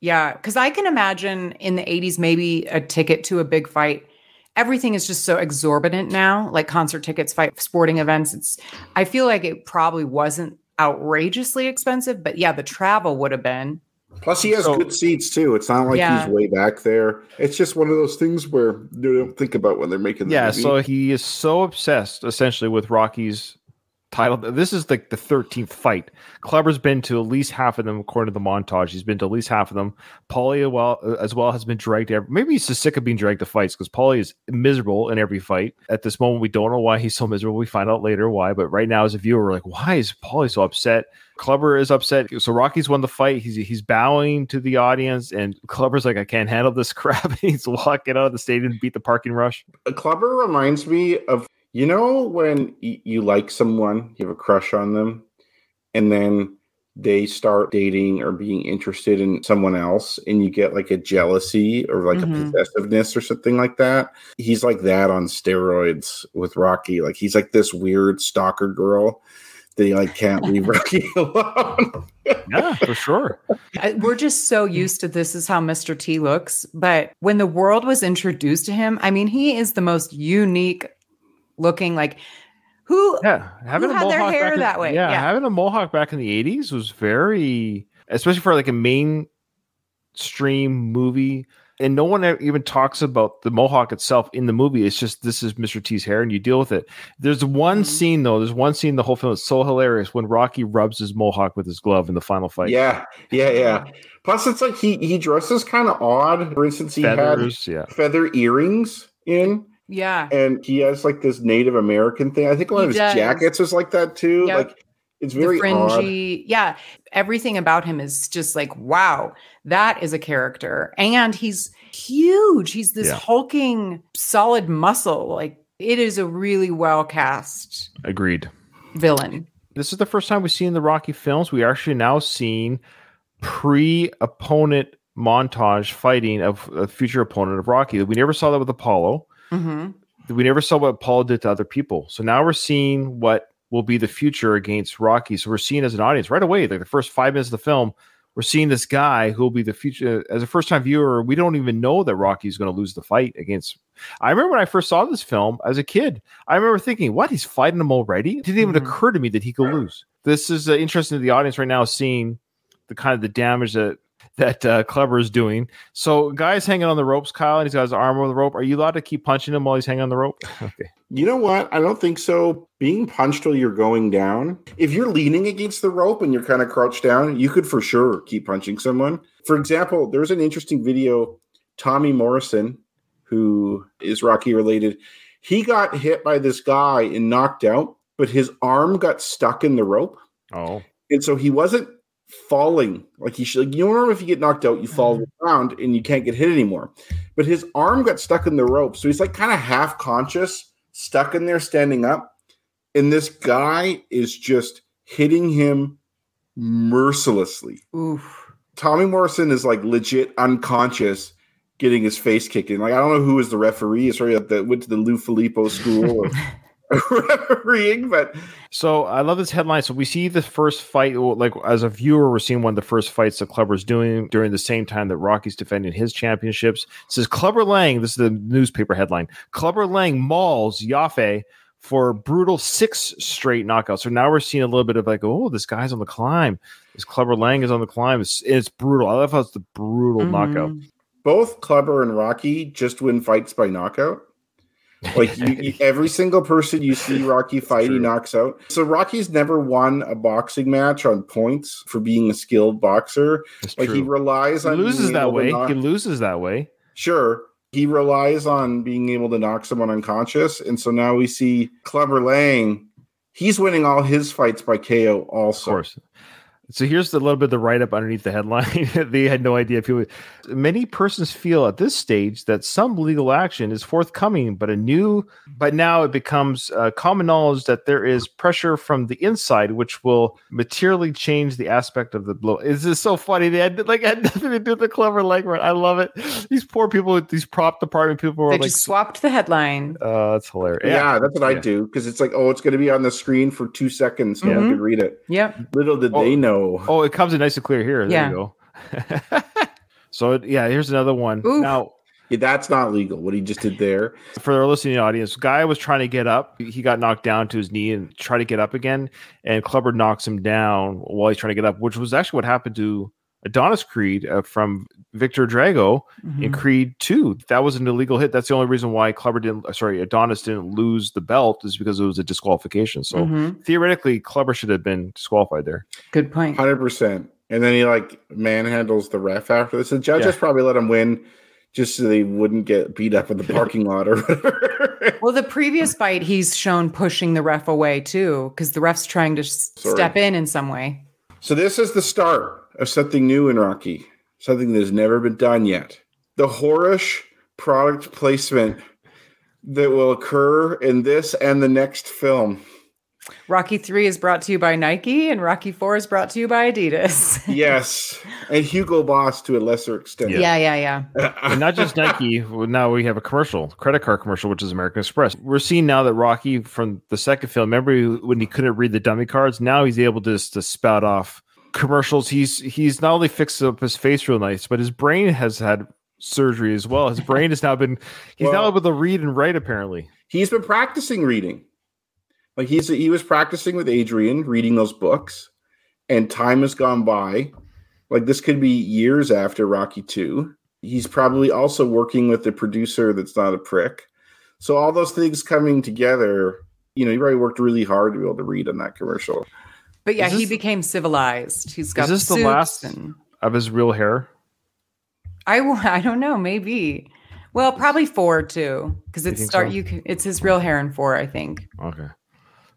Yeah, because I can imagine in the 80s, maybe a ticket to a big fight. Everything is just so exorbitant now, like concert tickets, fight sporting events. It's I feel like it probably wasn't outrageously expensive, but yeah, the travel would have been. Plus, he has So- good seats too. It's not like Yeah. he's way back there. It's just one of those things where they don't think about when they're making the Yeah, movie. so he is so obsessed essentially with Rocky's title. This is like the thirteenth fight. Clubber's been to at least half of them, according to the montage. He's been to at least half of them. Paulie, uh, well, uh, as well, has been dragged. Every, maybe he's just sick of being dragged to fights because Paulie is miserable in every fight. At this moment, we don't know why he's so miserable. We find out later why, but right now, as a viewer, we're like, why is Paulie so upset? Clubber is upset. So Rocky's won the fight. He's he's bowing to the audience, and Clubber's like, I can't handle this (laughs) crap. he's walking out of the stadium and beat the parking rush. Clubber reminds me of you know when y- you like someone, you have a crush on them, and then they start dating or being interested in someone else, and you get like a jealousy or like Mhm. a possessiveness or something like that. He's like that on steroids with Rocky. Like he's like this weird stalker girl that he like can't leave (laughs) Rocky (laughs) alone. Yeah, for sure. I- We're just so used to this is how Mr. T looks. But when the world was introduced to him, I mean, he is the most unique looking, like who Yeah, having Who a had their mohawk hair back in- that way? Yeah, Yeah. having a mohawk back in the '80s was very, especially for like a mainstream movie. And no one even talks about the mohawk itself in the movie. It's just this is Mr. T's hair, and you deal with it. There's one Mhm. scene though. There's one scene in the whole film that's so hilarious when Rocky rubs his mohawk with his glove in the final fight. yeah, yeah, yeah. (laughs) Plus, it's like he he dresses kind of odd. For instance, he feathers. Yeah, had feather earrings in. yeah. and he has like this Native American thing. I think a lot He of his does. jackets is like that too. Yep. Like it's very the odd. fringy, yeah. Everything about him is just like, wow, that is a character. And he's huge. He's this Yeah. hulking, solid muscle. Like it is a really well cast agreed. villain. this is the first time we've seen the Rocky films. We are actually now seeing pre-opponent montage fighting of a future opponent of Rocky. We never saw that with Apollo. hmm We never saw what Apollo did to other people. So now we're seeing what will be the future against Rocky. So we're seeing as an audience right away, like the first five minutes of the film, we're seeing this guy who will be the future. As a first-time viewer, we don't even know that Rocky's going to lose the fight against. I remember when I first saw this film as a kid. I remember thinking, "What? He's fighting him already?" It didn't even Mhm. occur to me that he could lose. This is uh, interesting to the audience right now, seeing the kind of the damage that that uh, Clubber is doing. So, guys hanging on the ropes, Kyle, and he's got his arm over the rope. Are you allowed to keep punching him while he's hanging on the rope? (laughs) okay. You know what? I don't think so. Being punched while you're going down, if you're leaning against the rope and you're kind of crouched down, you could for sure keep punching someone. For example, there's an interesting video. Tommy Morrison, who is Rocky related, he got hit by this guy and knocked out, but his arm got stuck in the rope. Oh, and so he wasn't falling like he should. Like, you remember if you get knocked out, you fall around mm-hmm. and you can't get hit anymore. But his arm got stuck in the rope, so he's like kind of half conscious, stuck in there, standing up. And this guy is just hitting him mercilessly. Oof. Tommy Morrison is like legit unconscious, getting his face kicked in. Like I don't know who was the referee. Sorry, that went to the Lou Filippo school of (laughs) refereeing, but So I love this headline. So we see the first fight, like as a viewer, we're seeing one of the first fights that Clubber's doing during the same time that Rocky's defending his championships. It says Clubber Lang, this is the newspaper headline. Clubber Lang mauls Yaffe for brutal six straight knockouts. So now we're seeing a little bit of like, oh, this guy's on the climb. This Clubber Lang is on the climb. It's, it's brutal. I love how it's the brutal knockout. Mhm. both Clubber and Rocky just win fights by knockout. Like you, you- (laughs) every single person you see Rocky fight, he knocks out. So Rocky's never won a boxing match on points for being a skilled boxer. It's Like he true. relies He on loses that way. knock- He loses that way. Sure, he relies on being able to knock someone unconscious, and so now we see Clubber Lang. He's winning all his fights by KO. Also, Of course. So here's a little bit of the write up underneath the headline. (laughs) they had no idea. People, many persons feel at this stage that some legal action is forthcoming, but a new, but now it becomes uh, common knowledge that there is pressure from the inside, which will materially change the aspect of the blow. Is this so funny? They had like had (laughs) nothing to do with the Clubber Lang. I love it. These poor people with these prop department people were They like, just swapped the headline. uh, that's hilarious. Yeah, that's what I do because it's like, oh, it's going to be on the screen for two seconds. No one Mhm. can read it. Yep. Little did Oh. they know. Oh, it comes in nice and clear here. There Yeah. you go. (laughs) so yeah, here's another one. Oof. Now Yeah, that's not legal. What he just did there. for our listening audience, guy was trying to get up. He got knocked down to his knee and tried to get up again, and Clubber knocks him down while he's trying to get up, which was actually what happened to Adonis Creed uh, from Viktor Drago in Mhm. Creed 2. That was an illegal hit. That's the only reason why Clubber didn't, sorry, Adonis didn't lose the belt is because it was a disqualification. So Mhm. theoretically, Clubber should have been disqualified there. Good point. Hundred percent. And then he like manhandles the ref after this. The judges Yeah. probably let him win just so they wouldn't get beat up in the parking lot or whatever. Well, the previous fight, he's shown pushing the ref away too, because the ref's trying to Sorry. step in in some way. so this is the start of something new in Rocky, something that has never been done yet. The whorish product placement that will occur in this and the next film. Rocky 3 is brought to you by Nike, and Rocky 4 is brought to you by Adidas. (laughs) Yes, and Hugo Boss to a lesser extent. yeah, yeah, yeah. (laughs) and not just Nike. well, Now we have a commercial, credit card commercial, which is American Express. We're seeing now that Rocky from the second film. Remember when he couldn't read the dummy cards? Now he's able to just to spout off commercials. He's he's not only fixed up his face real nice, but his brain has had surgery as well. His brain has now been (laughs) he's now able to read and write. Apparently, he's been practicing reading. Like he's he was practicing with Adrian, reading those books, and time has gone by. Like this could be years after Rocky Two. He's probably also working with the producer that's not a prick. So all those things coming together, you know, he probably worked really hard to be able to read on that commercial. But yeah, Is he became civilized. He's got this the last- and of his real hair. I I don't know, maybe. Well, probably four too, because it's think start. so? You can, it's his real hair in four, I think. Okay.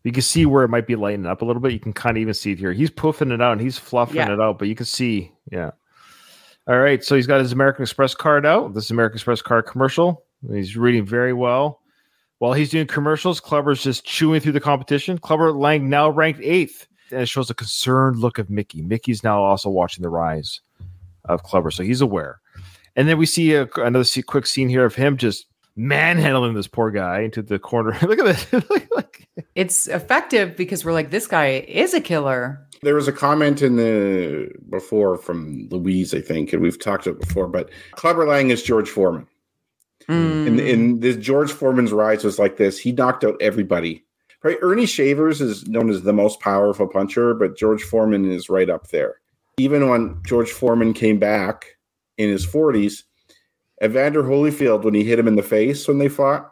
You can see where it might be lighting up a little bit. You can kind of even see it here. He's puffing it out and he's fluffing Yeah. it out, but you can see, yeah. All right, so he's got his American Express card out. This American Express card commercial. He's reading very well. While he's doing commercials, Clubber's just chewing through the competition. Clubber Lang now ranked eighth, and it shows a concerned look of Mickey. Mickey's now also watching the rise of Clubber, so he's aware. And then we see a, another see, quick scene here of him just manhandling this poor guy into the corner. (laughs) look at this. (laughs) look, look. It's effective because we're like, this guy is a killer. There was a comment in the before from Louise, I think, and we've talked about it before, but Clubber Lang is George Foreman. Mm. And in this George Foreman's rise was like this. He knocked out everybody. Right? Earnie Shavers is known as the most powerful puncher, but George Foreman is right up there. Even when George Foreman came back in his 40s, Evander Holyfield, when he hit him in the face when they fought,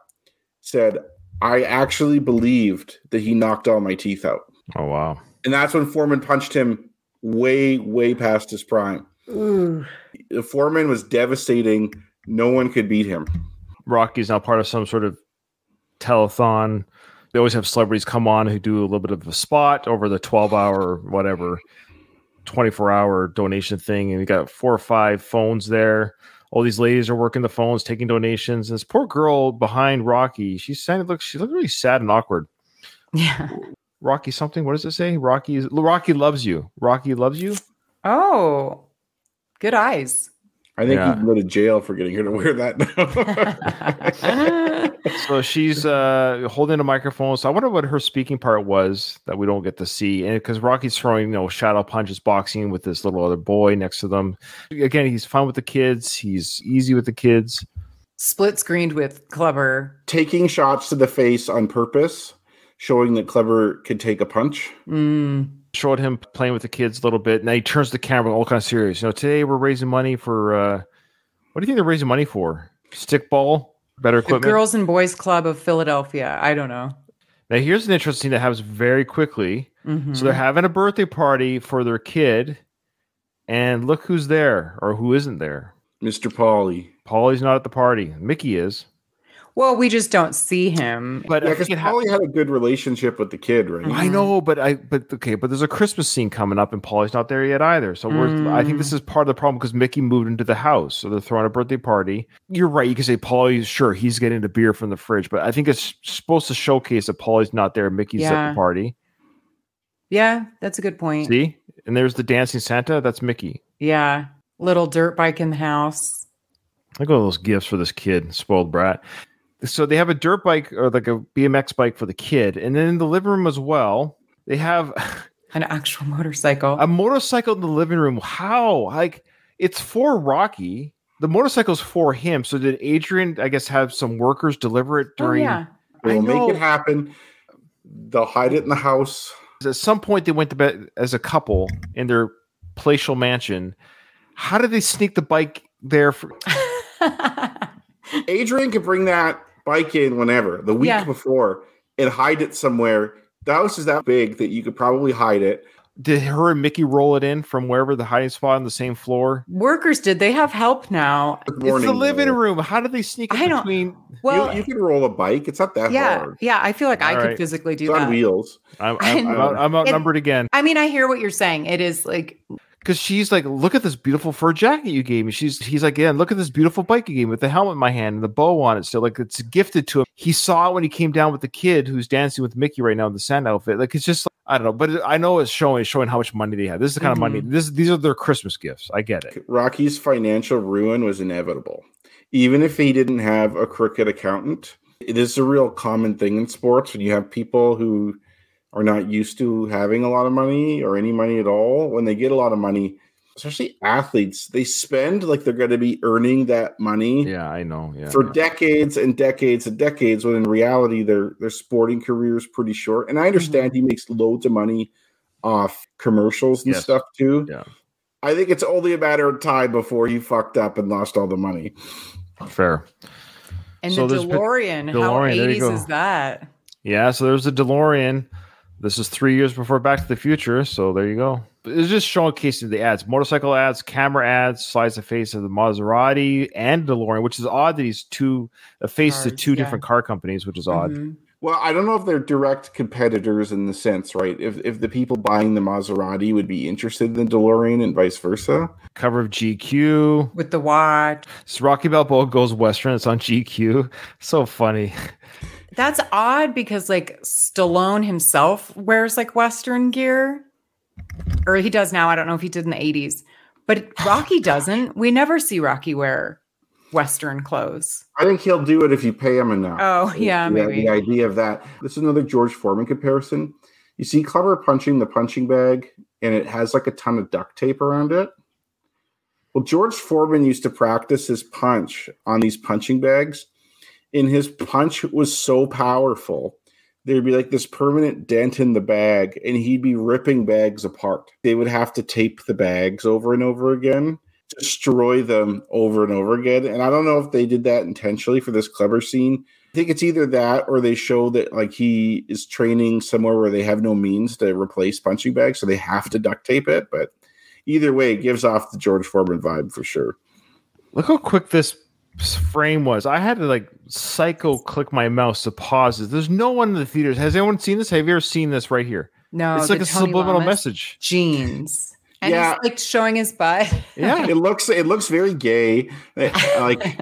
said, I actually believed that he knocked all my teeth out. Oh wow. And that's when Foreman punched him way, way past his prime. The Foreman was devastating. No one could beat him. Rocky's now part of some sort of telethon. They always have celebrities come on who do a little bit of a spot over the 12 hour, whatever, 24 hour donation thing. And we got four or five phones there. All these ladies are working the phones, taking donations. And this poor girl behind Rocky, she sounded look she looked really sad and awkward. Yeah. Rocky something. What does it say? Rocky is Rocky loves you. Rocky loves you. Oh, good eyes. I think Yeah. you can go to jail for getting her to wear that now. (laughs) So she's uh, holding a microphone. So I wonder what her speaking part was that we don't get to see. And because Rocky's throwing, you know, shadow punches, boxing with this little other boy next to them. Again, he's fun with the kids. He's easy with the kids. Split screened with Clubber. Taking shots to the face on purpose, showing that Clubber could take a punch. Mm. Showed him playing with the kids a little bit. Now he turns the camera all kind of serious. You know, today we're raising money for uh, what do you think they're raising money for? Stickball, better The equipment. Girls and Boys Club of Philadelphia. I don't know. Now here's an interesting that happens very quickly. Mhm. So they're having a birthday party for their kid, and look who's there or who isn't there. Mr. Paulie. Paulie's not at the party. Mickey is. Well, we just don't see him. But Yeah, I because think it ha- Paulie had a good relationship with the kid, right? I know, mm-hmm. but I but okay, but there's a Christmas scene coming up, and Paulie's not there yet either. So we're I think this mm. is part of the problem because Mickey moved into the house, so they're throwing a birthday party. You're right. You can say Paulie, sure, he's getting the beer from the fridge, but I think it's supposed to showcase that Paulie's not there. Mickey's at the party. Yeah, that's a good point. See, and there's the dancing Santa. That's Mickey. Yeah. Little dirt bike in the house. Look at all those gifts for this kid, spoiled brat. So they have a dirt bike or like a BMX bike for the kid, and then in the living room as well, they have (laughs) An actual motorcycle. a motorcycle in the living room. How? Like it's for Rocky. The motorcycle's for him. So did Adrian, I guess, have some workers deliver it oh, during? yeah. I We'll know. make it happen. They'll hide it in the house. At some point, they went to bed as a couple in their palatial mansion, How did they sneak the bike there? For, (laughs) Adrian could bring that bike in whenever the week Yeah. before and hide it somewhere. The house is that big that you could probably hide it. did her and Mickey roll it in from wherever the hiding spot on the same floor? Workers did. They have help now. Good it's the living though. room. How did they sneak it I don't- between? Well, you, you can roll a bike. It's not that yeah, hard. yeah. I feel like I All could physically do It's on that. wheels. I'm, (laughs) I I'm, I'm, out- I'm outnumbered again I mean, I hear what you're saying. It is like because she's like, "Look at this beautiful fur jacket you gave me." She's he's like, "Yeah, look at this beautiful bike you gave me with the helmet in my hand and the bow on it." Still, like it's gifted to him. He saw it when he came down with the kid who's dancing with Mickey right now in the sand outfit. Like it's just I don't know, but I know it's showing showing how much money they have. This is the kind of money. Mm-hmm. This these are their Christmas gifts. I get it. Rocky's financial ruin was inevitable. Even if he didn't have a crooked accountant, it is a real common thing in sports when you have people who are not used to having a lot of money or any money at all. When they get a lot of money, especially athletes, they spend like they're going to be earning that money Yeah, I know. Yeah, for yeah. decades and decades and decades when in reality their their sporting career is pretty short and i mm-hmm. understand he makes loads of money off commercials and Yes. stuff too Yeah. i think it's only a matter of time before he fucked up and lost all the money fair. and So the there's DeLorean. How DeLorean, 80s is that? Yeah, so there's a DeLorean. This is three years before Back to the Future, so there you go. It's just showcasing the ads, motorcycle ads, camera ads, slides the face of the Maserati and DeLorean, which is odd that he's two a face to two yeah. different car companies, which is odd. Mhm. well i don't know if they're direct competitors in the sense right if, if the people buying the maserati would be interested in the delorean and vice versa Cover of GQ. With the watch. It's Rocky Balboa goes Western. It's on GQ. (laughs) So funny. That's odd because like Stallone himself wears like Western gear. Or he does now. I don't know if he did in the 80s. But Rocky (sighs) doesn't. We never see Rocky wear Western clothes. i think he'll do it if you pay him enough Oh, yeah, the, maybe. the idea of that. This is another George Foreman comparison. You see Clubber punching the punching bag, and it has like a ton of duct tape around it. Well, George Foreman used to practice his punch on these punching bags, and his punch was so powerful. There'd be like this permanent dent in the bag, and he'd be ripping bags apart. They would have to tape the bags over and over again, destroy them over and over again. And I don't know if they did that intentionally for this Clubber scene. I think it's either that or they show that like he is training somewhere where they have no means to replace punching bags, so they have to duct tape it. But either way, it gives off the George Foreman vibe for sure. Look how quick this frame was. I had to like psycho click my mouse to pause it. There's no one in the theaters. Has anyone seen this? Have you ever seen this right here? No, it's like a Tony subliminal Lamas message. Jeans. (laughs) And Yeah. he's like showing his butt. (laughs) Yeah. It looks it looks very gay, eh, like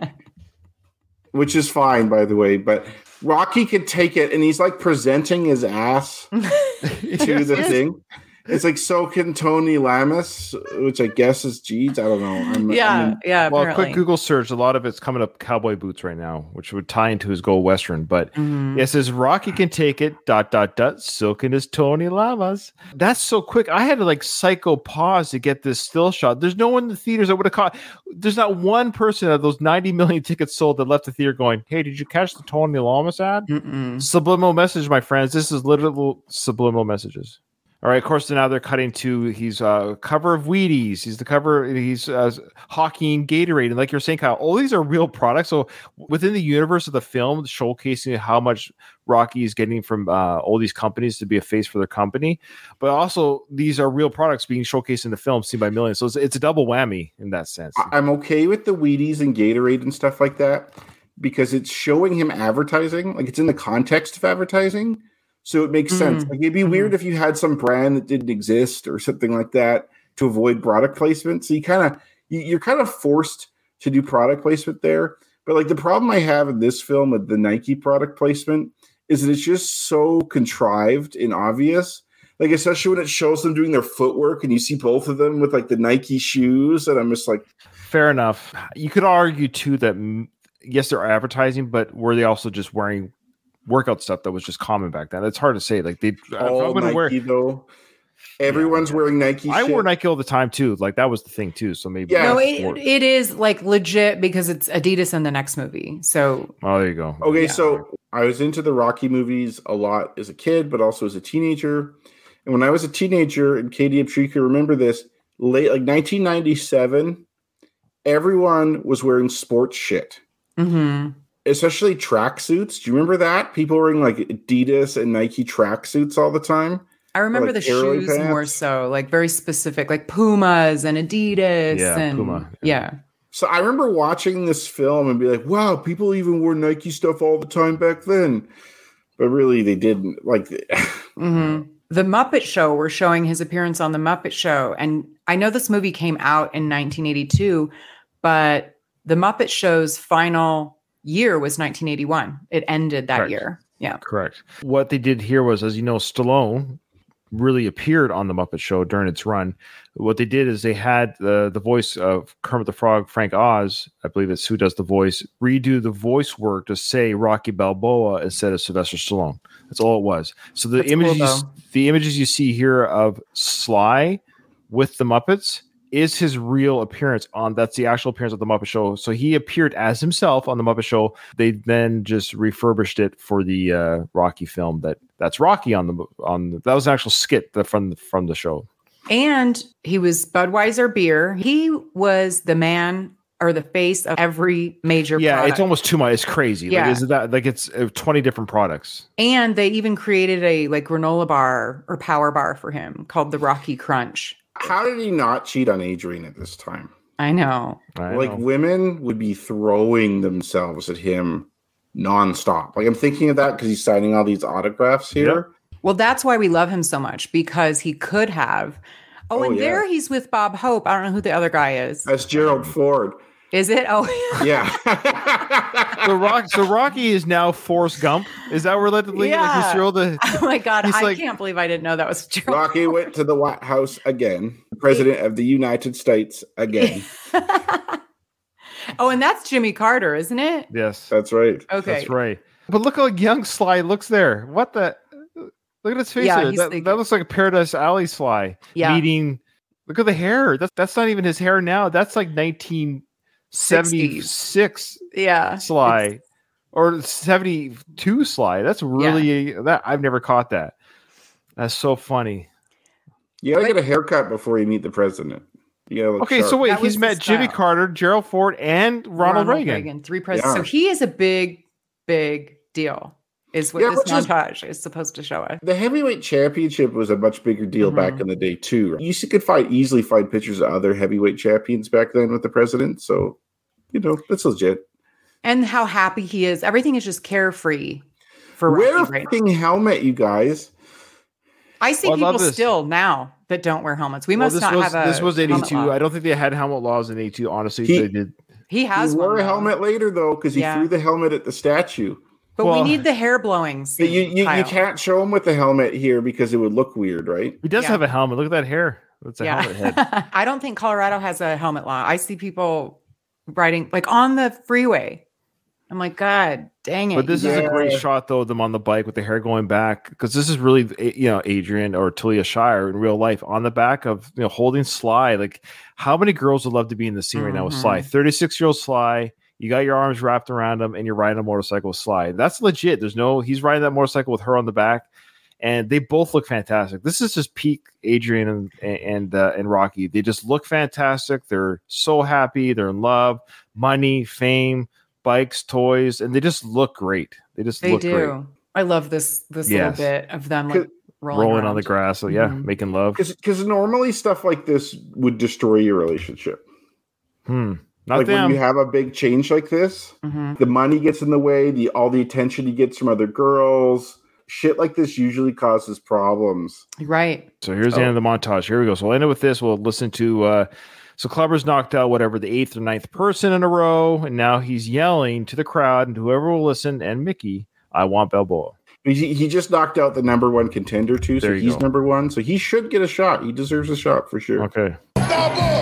(laughs) which is fine by the way. But Rocky could take it, and he's like presenting his ass to the yes. thing. It's like so can Tony Lamas, which I guess is Jeeds. I don't know. I'm, yeah, I'm- yeah. Well, apparently. quick Google search. A lot of it's coming up cowboy boots right now, which would tie into his go western. But Mhm. it says Rocky can take it. Dot dot dot. Silken is Tony Lamas. That's so quick. I had to like psycho pause to get this still shot. There's no one in the theaters that would have caught. There's not one person of those 90 million tickets sold that left the theater going, "Hey, did you catch the Tony Lamas ad?" Mm-mm. Subliminal message, my friends. This is literal subliminal messages. All right, of course. Now they're cutting to he's uh cover of Wheaties. He's the cover. He's uh, and Gatorade, and like you're saying, Kyle, all these are real products. So within the universe of the film, showcasing how much Rocky is getting from uh, all these companies to be a face for their company, but also these are real products being showcased in the film, seen by millions. So it's, it's a double whammy in that sense. I'm okay with the Wheaties and Gatorade and stuff like that because it's showing him advertising. Like it's in the context of advertising. So it makes sense. Mhm. Like it'd be weird if you had some brand that didn't exist or something like that to avoid product placement. So you kind of you, you're kind of forced to do product placement there. But like the problem I have in this film with the Nike product placement is that it's just so contrived and obvious. Like especially when it shows them doing their footwork and you see both of them with like the Nike shoes, and I'm just like, Fair enough. You could argue too that mm, yes, they're advertising, but were they also just wearing workout stuff that was just common back then? It's hard to say. Like they, all I'm Nike wear. though. Everyone's wearing Nike. I shit. wore Nike all the time too. Like that was the thing too. So maybe Yeah. No, it, it is like legit because it's Adidas in the next movie. So oh, there you go. Okay, Yeah. so I was into the Rocky movies a lot as a kid, but also as a teenager. And when I was a teenager, and Katie, I'm sure you can remember this, late like 1997, everyone was wearing sports shit, hmm especially tracksuits. Do you remember that? People wearing like Adidas and Nike tracksuits all the time. I remember like the aero shoes more so, like very specific, like Pumas and Adidas. Yeah, and, Puma, Yeah. So I remember watching this film and be like, wow, people even wore Nike stuff all the time back then. But really, they didn't. Like, (laughs) hmm The Muppet Show, we're showing his appearance on The Muppet Show. And I know this movie came out in 1982, but The Muppet Show's final year was 1981. It ended that Correct. year. Yeah. Correct. What they did here was, as you know, Stallone really appeared on the Muppet Show during its run. What they did is they had the the voice of Kermit the Frog, Frank Oz, I believe it's who does the voice, redo the voice work to say Rocky Balboa instead of Sylvester Stallone. That's all it was. So the That's cool, images, though. the images you see here of Sly with the Muppets is his real appearance on that's the actual appearance of the Muppet Show. So he appeared as himself on the Muppet Show. They then just refurbished it for the uh, Rocky film that that's Rocky on the on the, that was an actual skit that from from the show. And he was Budweiser beer. He was the man or the face of every major Yeah, product. it's almost too much. It's crazy. Yeah. Like is that like it's uh, 20 different products. And they even created a like granola bar or power bar for him called the Rocky Crunch. How did he not cheat on Adrian at this time? I know. I like know. women would be throwing themselves at him nonstop. Like I'm thinking of that because he's signing all these autographs here. Well, that's why we love him so much because he could have. Oh, Oh, and yeah. there he's with Bob Hope. I don't know who the other guy is. That's Gerald Ford. Is it? Oh, (laughs) Yeah. so Rock so Rocky is now Forrest Gump. Is that where led to Like Yeah. he's thrilled to (laughs) oh my God. I like- can't believe I didn't know that was Gerald. Rocky went to the White House again, president of the United States again. (laughs) oh, and that's Jimmy Carter, isn't it? Yes. That's right. Okay. That's right. But look how young Sly looks there. What the? Look at his face. Yeah, there. That, that looks like a Paradise Alley Sly Yeah. meeting. Look at the hair. That's that's not even his hair now. That's like 1976 Yeah. Sly It's- or 72 Sly. That's really that I've never caught that. That's so funny. You gotta get a haircut before you meet the president. You gotta look Okay, so wait, That he's met Jimmy. Carter, Gerald Ford, and Ronald, Reagan. Three presidents. Yeah. So he is a big, big deal, is what Yeah, this which is- montage is supposed to show us. The heavyweight championship was a much bigger deal back Mhm. in the day too. You could find easily find pictures of other heavyweight champions back then with the president. So, you know, that's legit. And how happy he is. Everything is just carefree for Wear a Rocky right fucking helmet, you guys. I see Well, people this. still now that don't wear helmets. We Well, must this not was have a this was helmet 82. I don't think they had helmet laws in 82. Honestly, He- they did. He has he one. wore a though. helmet later though, because he Yeah. threw the helmet at the statue. But Well- we need the hair blowing. But you, you, you can't show him with the helmet here because it would look weird, right? He does Yeah. have a helmet. Look at that hair. That's a helmet head. (laughs) I don't think Colorado has a helmet law. I see people riding like on the freeway. I'm like, God dang it. But this you is a great shot though, of them on the bike with the hair going back because this is really you know Adrian or Talia Shire in real life on the back of you know holding Sly. Like how many girls would love to be in the scene right now with Sly? Mhm. 36 year old Sly. You got your arms wrapped around him and you're riding a motorcycle with Sly. That's legit. There's no he's riding that motorcycle with her on the back, and they both look fantastic. This is just peak Adrian and and uh, and Rocky. They just look fantastic. They're so happy. They're in love. Money, fame, bikes, toys, and they just look great. They just They look do. great. I love this this Yes. little bit of them like rolling, Rolling on the grass. So yeah, Mhm. making love. Because normally stuff like this would destroy your relationship. Hmm. Not like them. when you have a big change like this, Mhm. the money gets in the way, the all the attention he gets from other girls. Shit like this usually causes problems. Right. So here's the Oh. end of the montage. Here we go. So we'll end it with this. We'll listen to uh so Clubber's knocked out whatever the eighth or ninth person in a row, and now he's yelling to the crowd and whoever will listen and Mickey, I want Balboa. He, he just knocked out the number one contender too, so he's go. number one. So he should get a shot. He deserves a shot for sure. Okay. Balboa,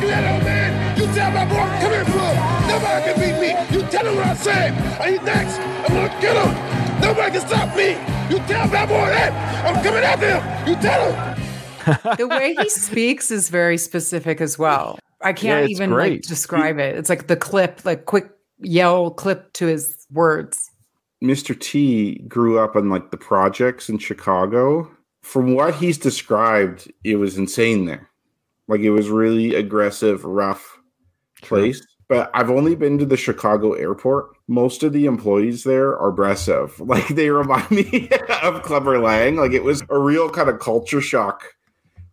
you that old man, you tell my boy, come here, bro. Nobody can beat me. You tell him what I say. Are you next? I'm gonna get him. Nobody can stop me. You tell Balboa that. I'm coming after him. You tell him. (laughs) The way he speaks is very specific as well. I can't it's even like great. describe it. It's like the clip, like quick yell clip to his words. Mr. T grew up on like the projects in Chicago. From what he's described, it was insane there. Like it was really aggressive, rough place. But I've only been to the Chicago airport. Most of the employees there are aggressive. (laughs) Like they remind me (laughs) of Clubber Lang. Like it was a real kind of culture shock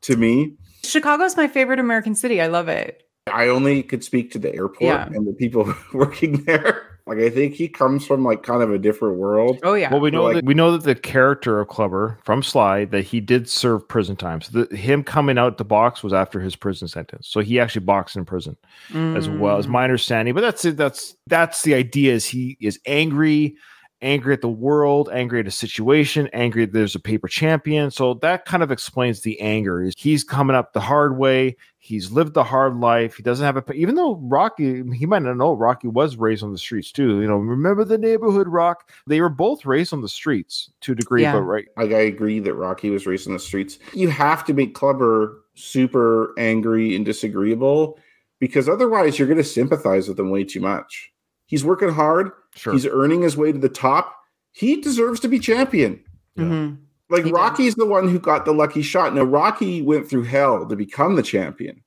to me. Chicago's my favorite American city. I love it. I only could speak to the airport Yeah. and the people (laughs) working there. Like I think he comes from like kind of a different world. Oh yeah. Well, we know Like- that we know that the character of Clubber from Sly that he did serve prison time. So the, him coming out to box was after his prison sentence. So he actually boxed in prison as well, as Mm. my understanding. But that's it. That's that's the idea. Is he is angry, angry at the world, angry at a situation, angry that there's a paper champion. So that kind of explains the anger. Is he's coming up the hard way. He's lived the hard life. He doesn't have a even though Rocky, he might not know Rocky was raised on the streets too. You know, remember the neighborhood rock? They were both raised on the streets to a degree, Yeah. but right. Like I agree that Rocky was raised in the streets. You have to make Clubber super angry and disagreeable because otherwise you're going to sympathize with him way too much. He's working hard. Sure. He's earning his way to the top. He deserves to be champion. Mhm. Like He did. Rocky's the one who got the lucky shot. Now Rocky went through hell to become the champion.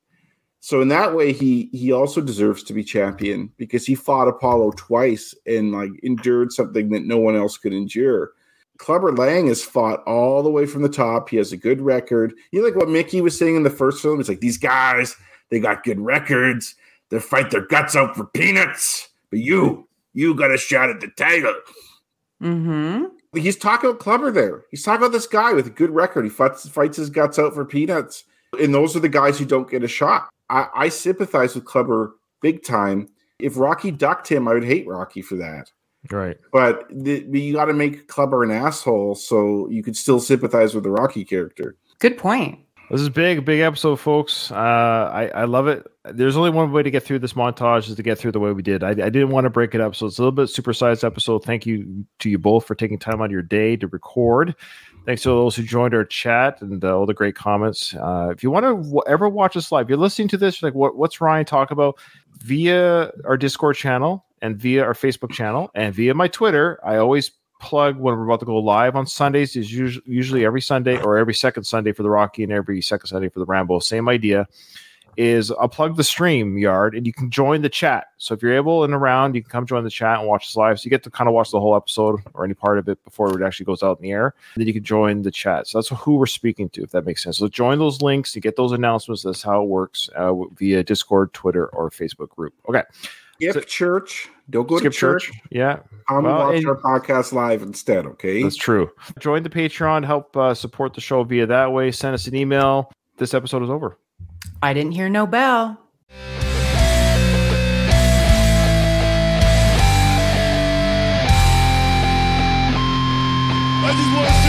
So in that way, he he also deserves to be champion because he fought Apollo twice and like endured something that no one else could endure. Clubber Lang has fought all the way from the top. He has a good record. You know, like what Mickey was saying in the first film. It's like these guys, they got good records. They fight their guts out for peanuts. But you, you got a shot at the title. Mhm. He's talking about Clubber there. He's talking about this guy with a good record. He fights, fights his guts out for peanuts. And those are the guys who don't get a shot. I, I sympathize with Clubber big time. If Rocky ducked him, I would hate Rocky for that. Right. But, the, but you got to make Clubber an asshole so you could still sympathize with the Rocky character. Good point. This is big, big episode, folks. Uh, I, I love it. There's only one way to get through this montage is to get through the way we did. I, I didn't want to break it up, so it's a little bit supersized episode. Thank you to you both for taking time out of your day to record. Thanks to those who joined our chat and uh, all the great comments. Uh, if you want to w- ever watch us live, you're listening to this, like, what, what's Ryan talk about? Via our Discord channel and via our Facebook channel and via my Twitter, I always plug when we're about to go live on Sundays is usually, usually every Sunday or every second Sunday for the Rocky and every second Sunday for the Rambo. Same idea is I'll plug the stream yard and you can join the chat. So if you're able and around, you can come join the chat and watch us live. So you get to kind of watch the whole episode or any part of it before it actually goes out in the air. And then you can join the chat. So that's who we're speaking to, if that makes sense. So join those links, you get those announcements. That's how it works uh, via Discord, Twitter, or Facebook group. Okay. Skip So- church. Don't go Skip to church. Yeah. Come Well, watch and- our podcast live instead, okay? That's true. Join the Patreon, help uh, support the show via that way. Send us an email. This episode is over. I didn't hear no bell. I just want to say